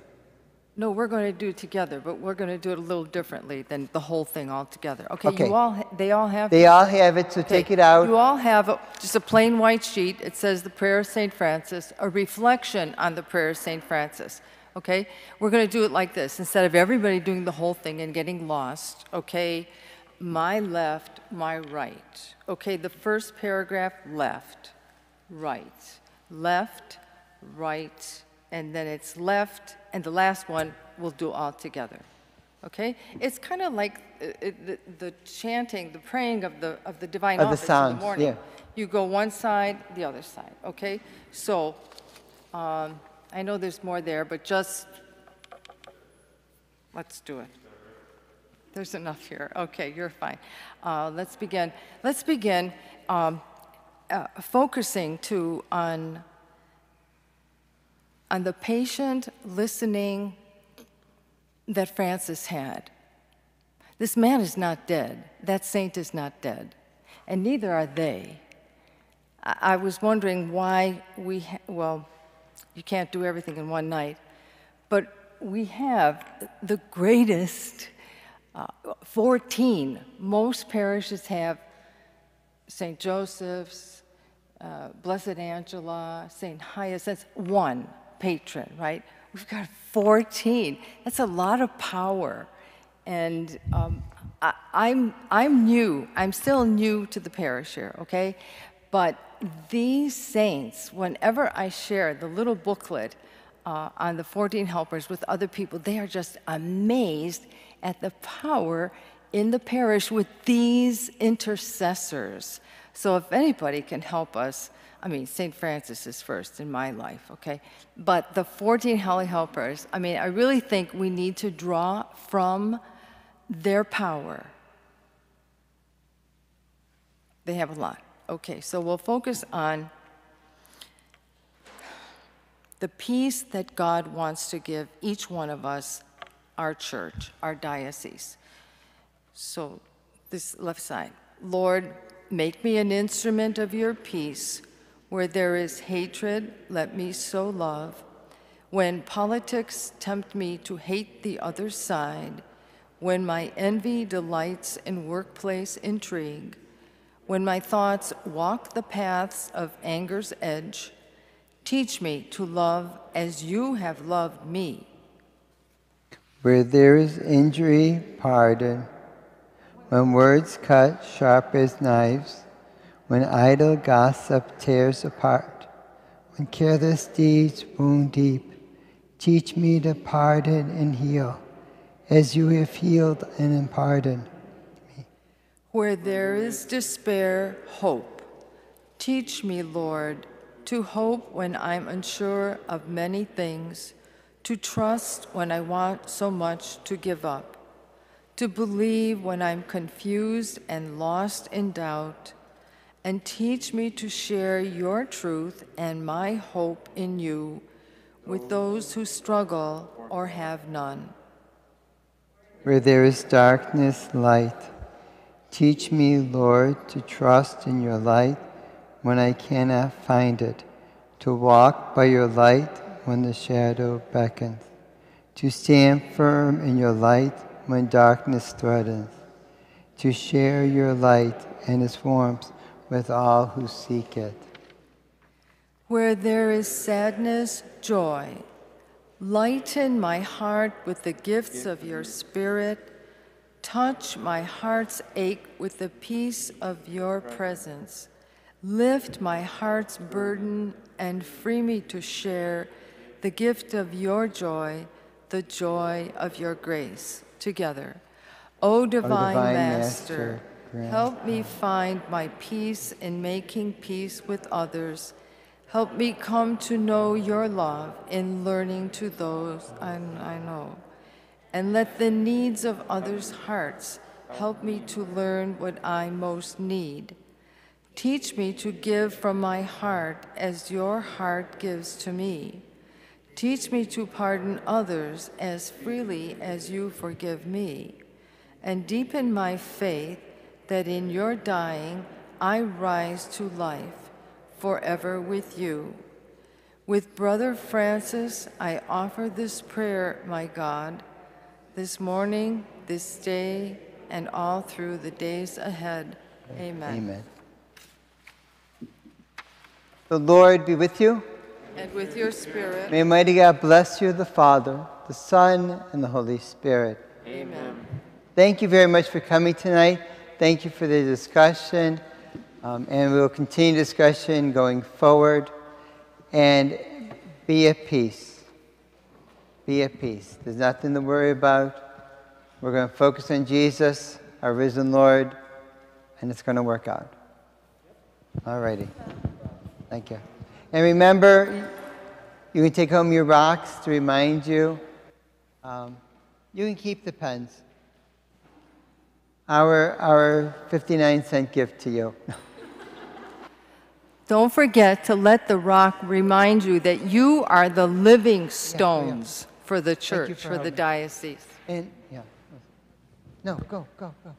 No, we're going to do it together, but we're going to do it a little differently than the whole thing altogether. Okay, Okay. you all, ha- they all have. They all have it, so take it out. You all have a- just a plain white sheet. It says the prayer of St. Francis, a reflection on the prayer of St. Francis. Okay? We're going to do it like this. Instead of everybody doing the whole thing and getting lost, okay? My left, my right. Okay, the first paragraph, left, right, left, right, and then it's left, and the last one we'll do all together. Okay? It's kind of like uh, uh, the, the chanting, the praying of the, of the divine Of the office in the morning. yeah. You go one side, the other side. Okay? So, um, I know there's more there, but just let's do it. There's enough here. Okay, you're fine. Uh, let's begin. Let's begin um, uh, focusing to on on the patient listening that Francis had. This man is not dead. That saint is not dead, and neither are they. I, I was wondering why we. Ha- well, you can't do everything in one night, but we have the greatest uh, 14. Most parishes have St. Joseph's, uh, Blessed Angela, St. Hyacinth, one patron, right? We've got 14. That's a lot of power. And um, I, I'm, I'm new, I'm still new to the parish here, okay? But these saints, whenever I share the little booklet uh, on the 14 helpers with other people, they are just amazed at the power in the parish with these intercessors. So if anybody can help us, I mean, St. Francis is first in my life, okay? But the 14 Holy Helpers, I mean, I really think we need to draw from their power. They have a lot. Okay, so we'll focus on the peace that God wants to give each one of us, our church, our diocese. So, this left side. Lord, make me an instrument of your peace. Where there is hatred, let me sow love. When politics tempt me to hate the other side, when my envy delights in workplace intrigue, when my thoughts walk the paths of anger's edge, teach me to love as you have loved me. Where there is injury, pardon. When words cut sharp as knives, when idle gossip tears apart, when careless deeds wound deep, teach me to pardon and heal, as you have healed and pardoned me. Where there is despair, hope. Teach me, Lord, to hope when I'm unsure of many things, to trust when I want so much to give up, to believe when I'm confused and lost in doubt, and teach me to share your truth and my hope in you with those who struggle or have none. Where there is darkness, light. Teach me, Lord, to trust in your light when I cannot find it, to walk by your light when the shadow beckons, to stand firm in your light when darkness threatens, to share your light and its warmth with all who seek it. Where there is sadness, joy. Lighten my heart with the gifts of your Spirit. Touch my heart's ache with the peace of your presence. Lift my heart's burden and free me to share the gift of your joy, the joy of your grace. Together. O divine, divine Master, Master, grant help me find my peace in making peace with others. Help me come to know your love in learning to those I, I know. And let the needs of others' hearts help me to learn what I most need. Teach me to give from my heart as your heart gives to me. Teach me to pardon others as freely as you forgive me. And deepen my faith that in your dying I rise to life forever with you. With Brother Francis, I offer this prayer, my God, this morning, this day, and all through the days ahead. Amen. Amen. The Lord be with you. And with your spirit. May Almighty God bless you, the Father, the Son, and the Holy Spirit. Amen. Thank you very much for coming tonight. Thank you for the discussion. Um, and we will continue discussion going forward. And be at peace. Be at peace. There's nothing to worry about. We're going to focus on Jesus, our risen Lord, and it's going to work out. All righty. Thank you. And remember, you can take home your rocks to remind you. Um, you can keep the pens. Our, our 59 cent gift to you. Don't forget to let the rock remind you that you are the living stones for the church, for for the helping. diocese. And, yeah. No, go, go, go.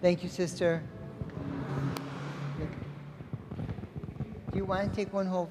Thank you, sister. Do you want to take one whole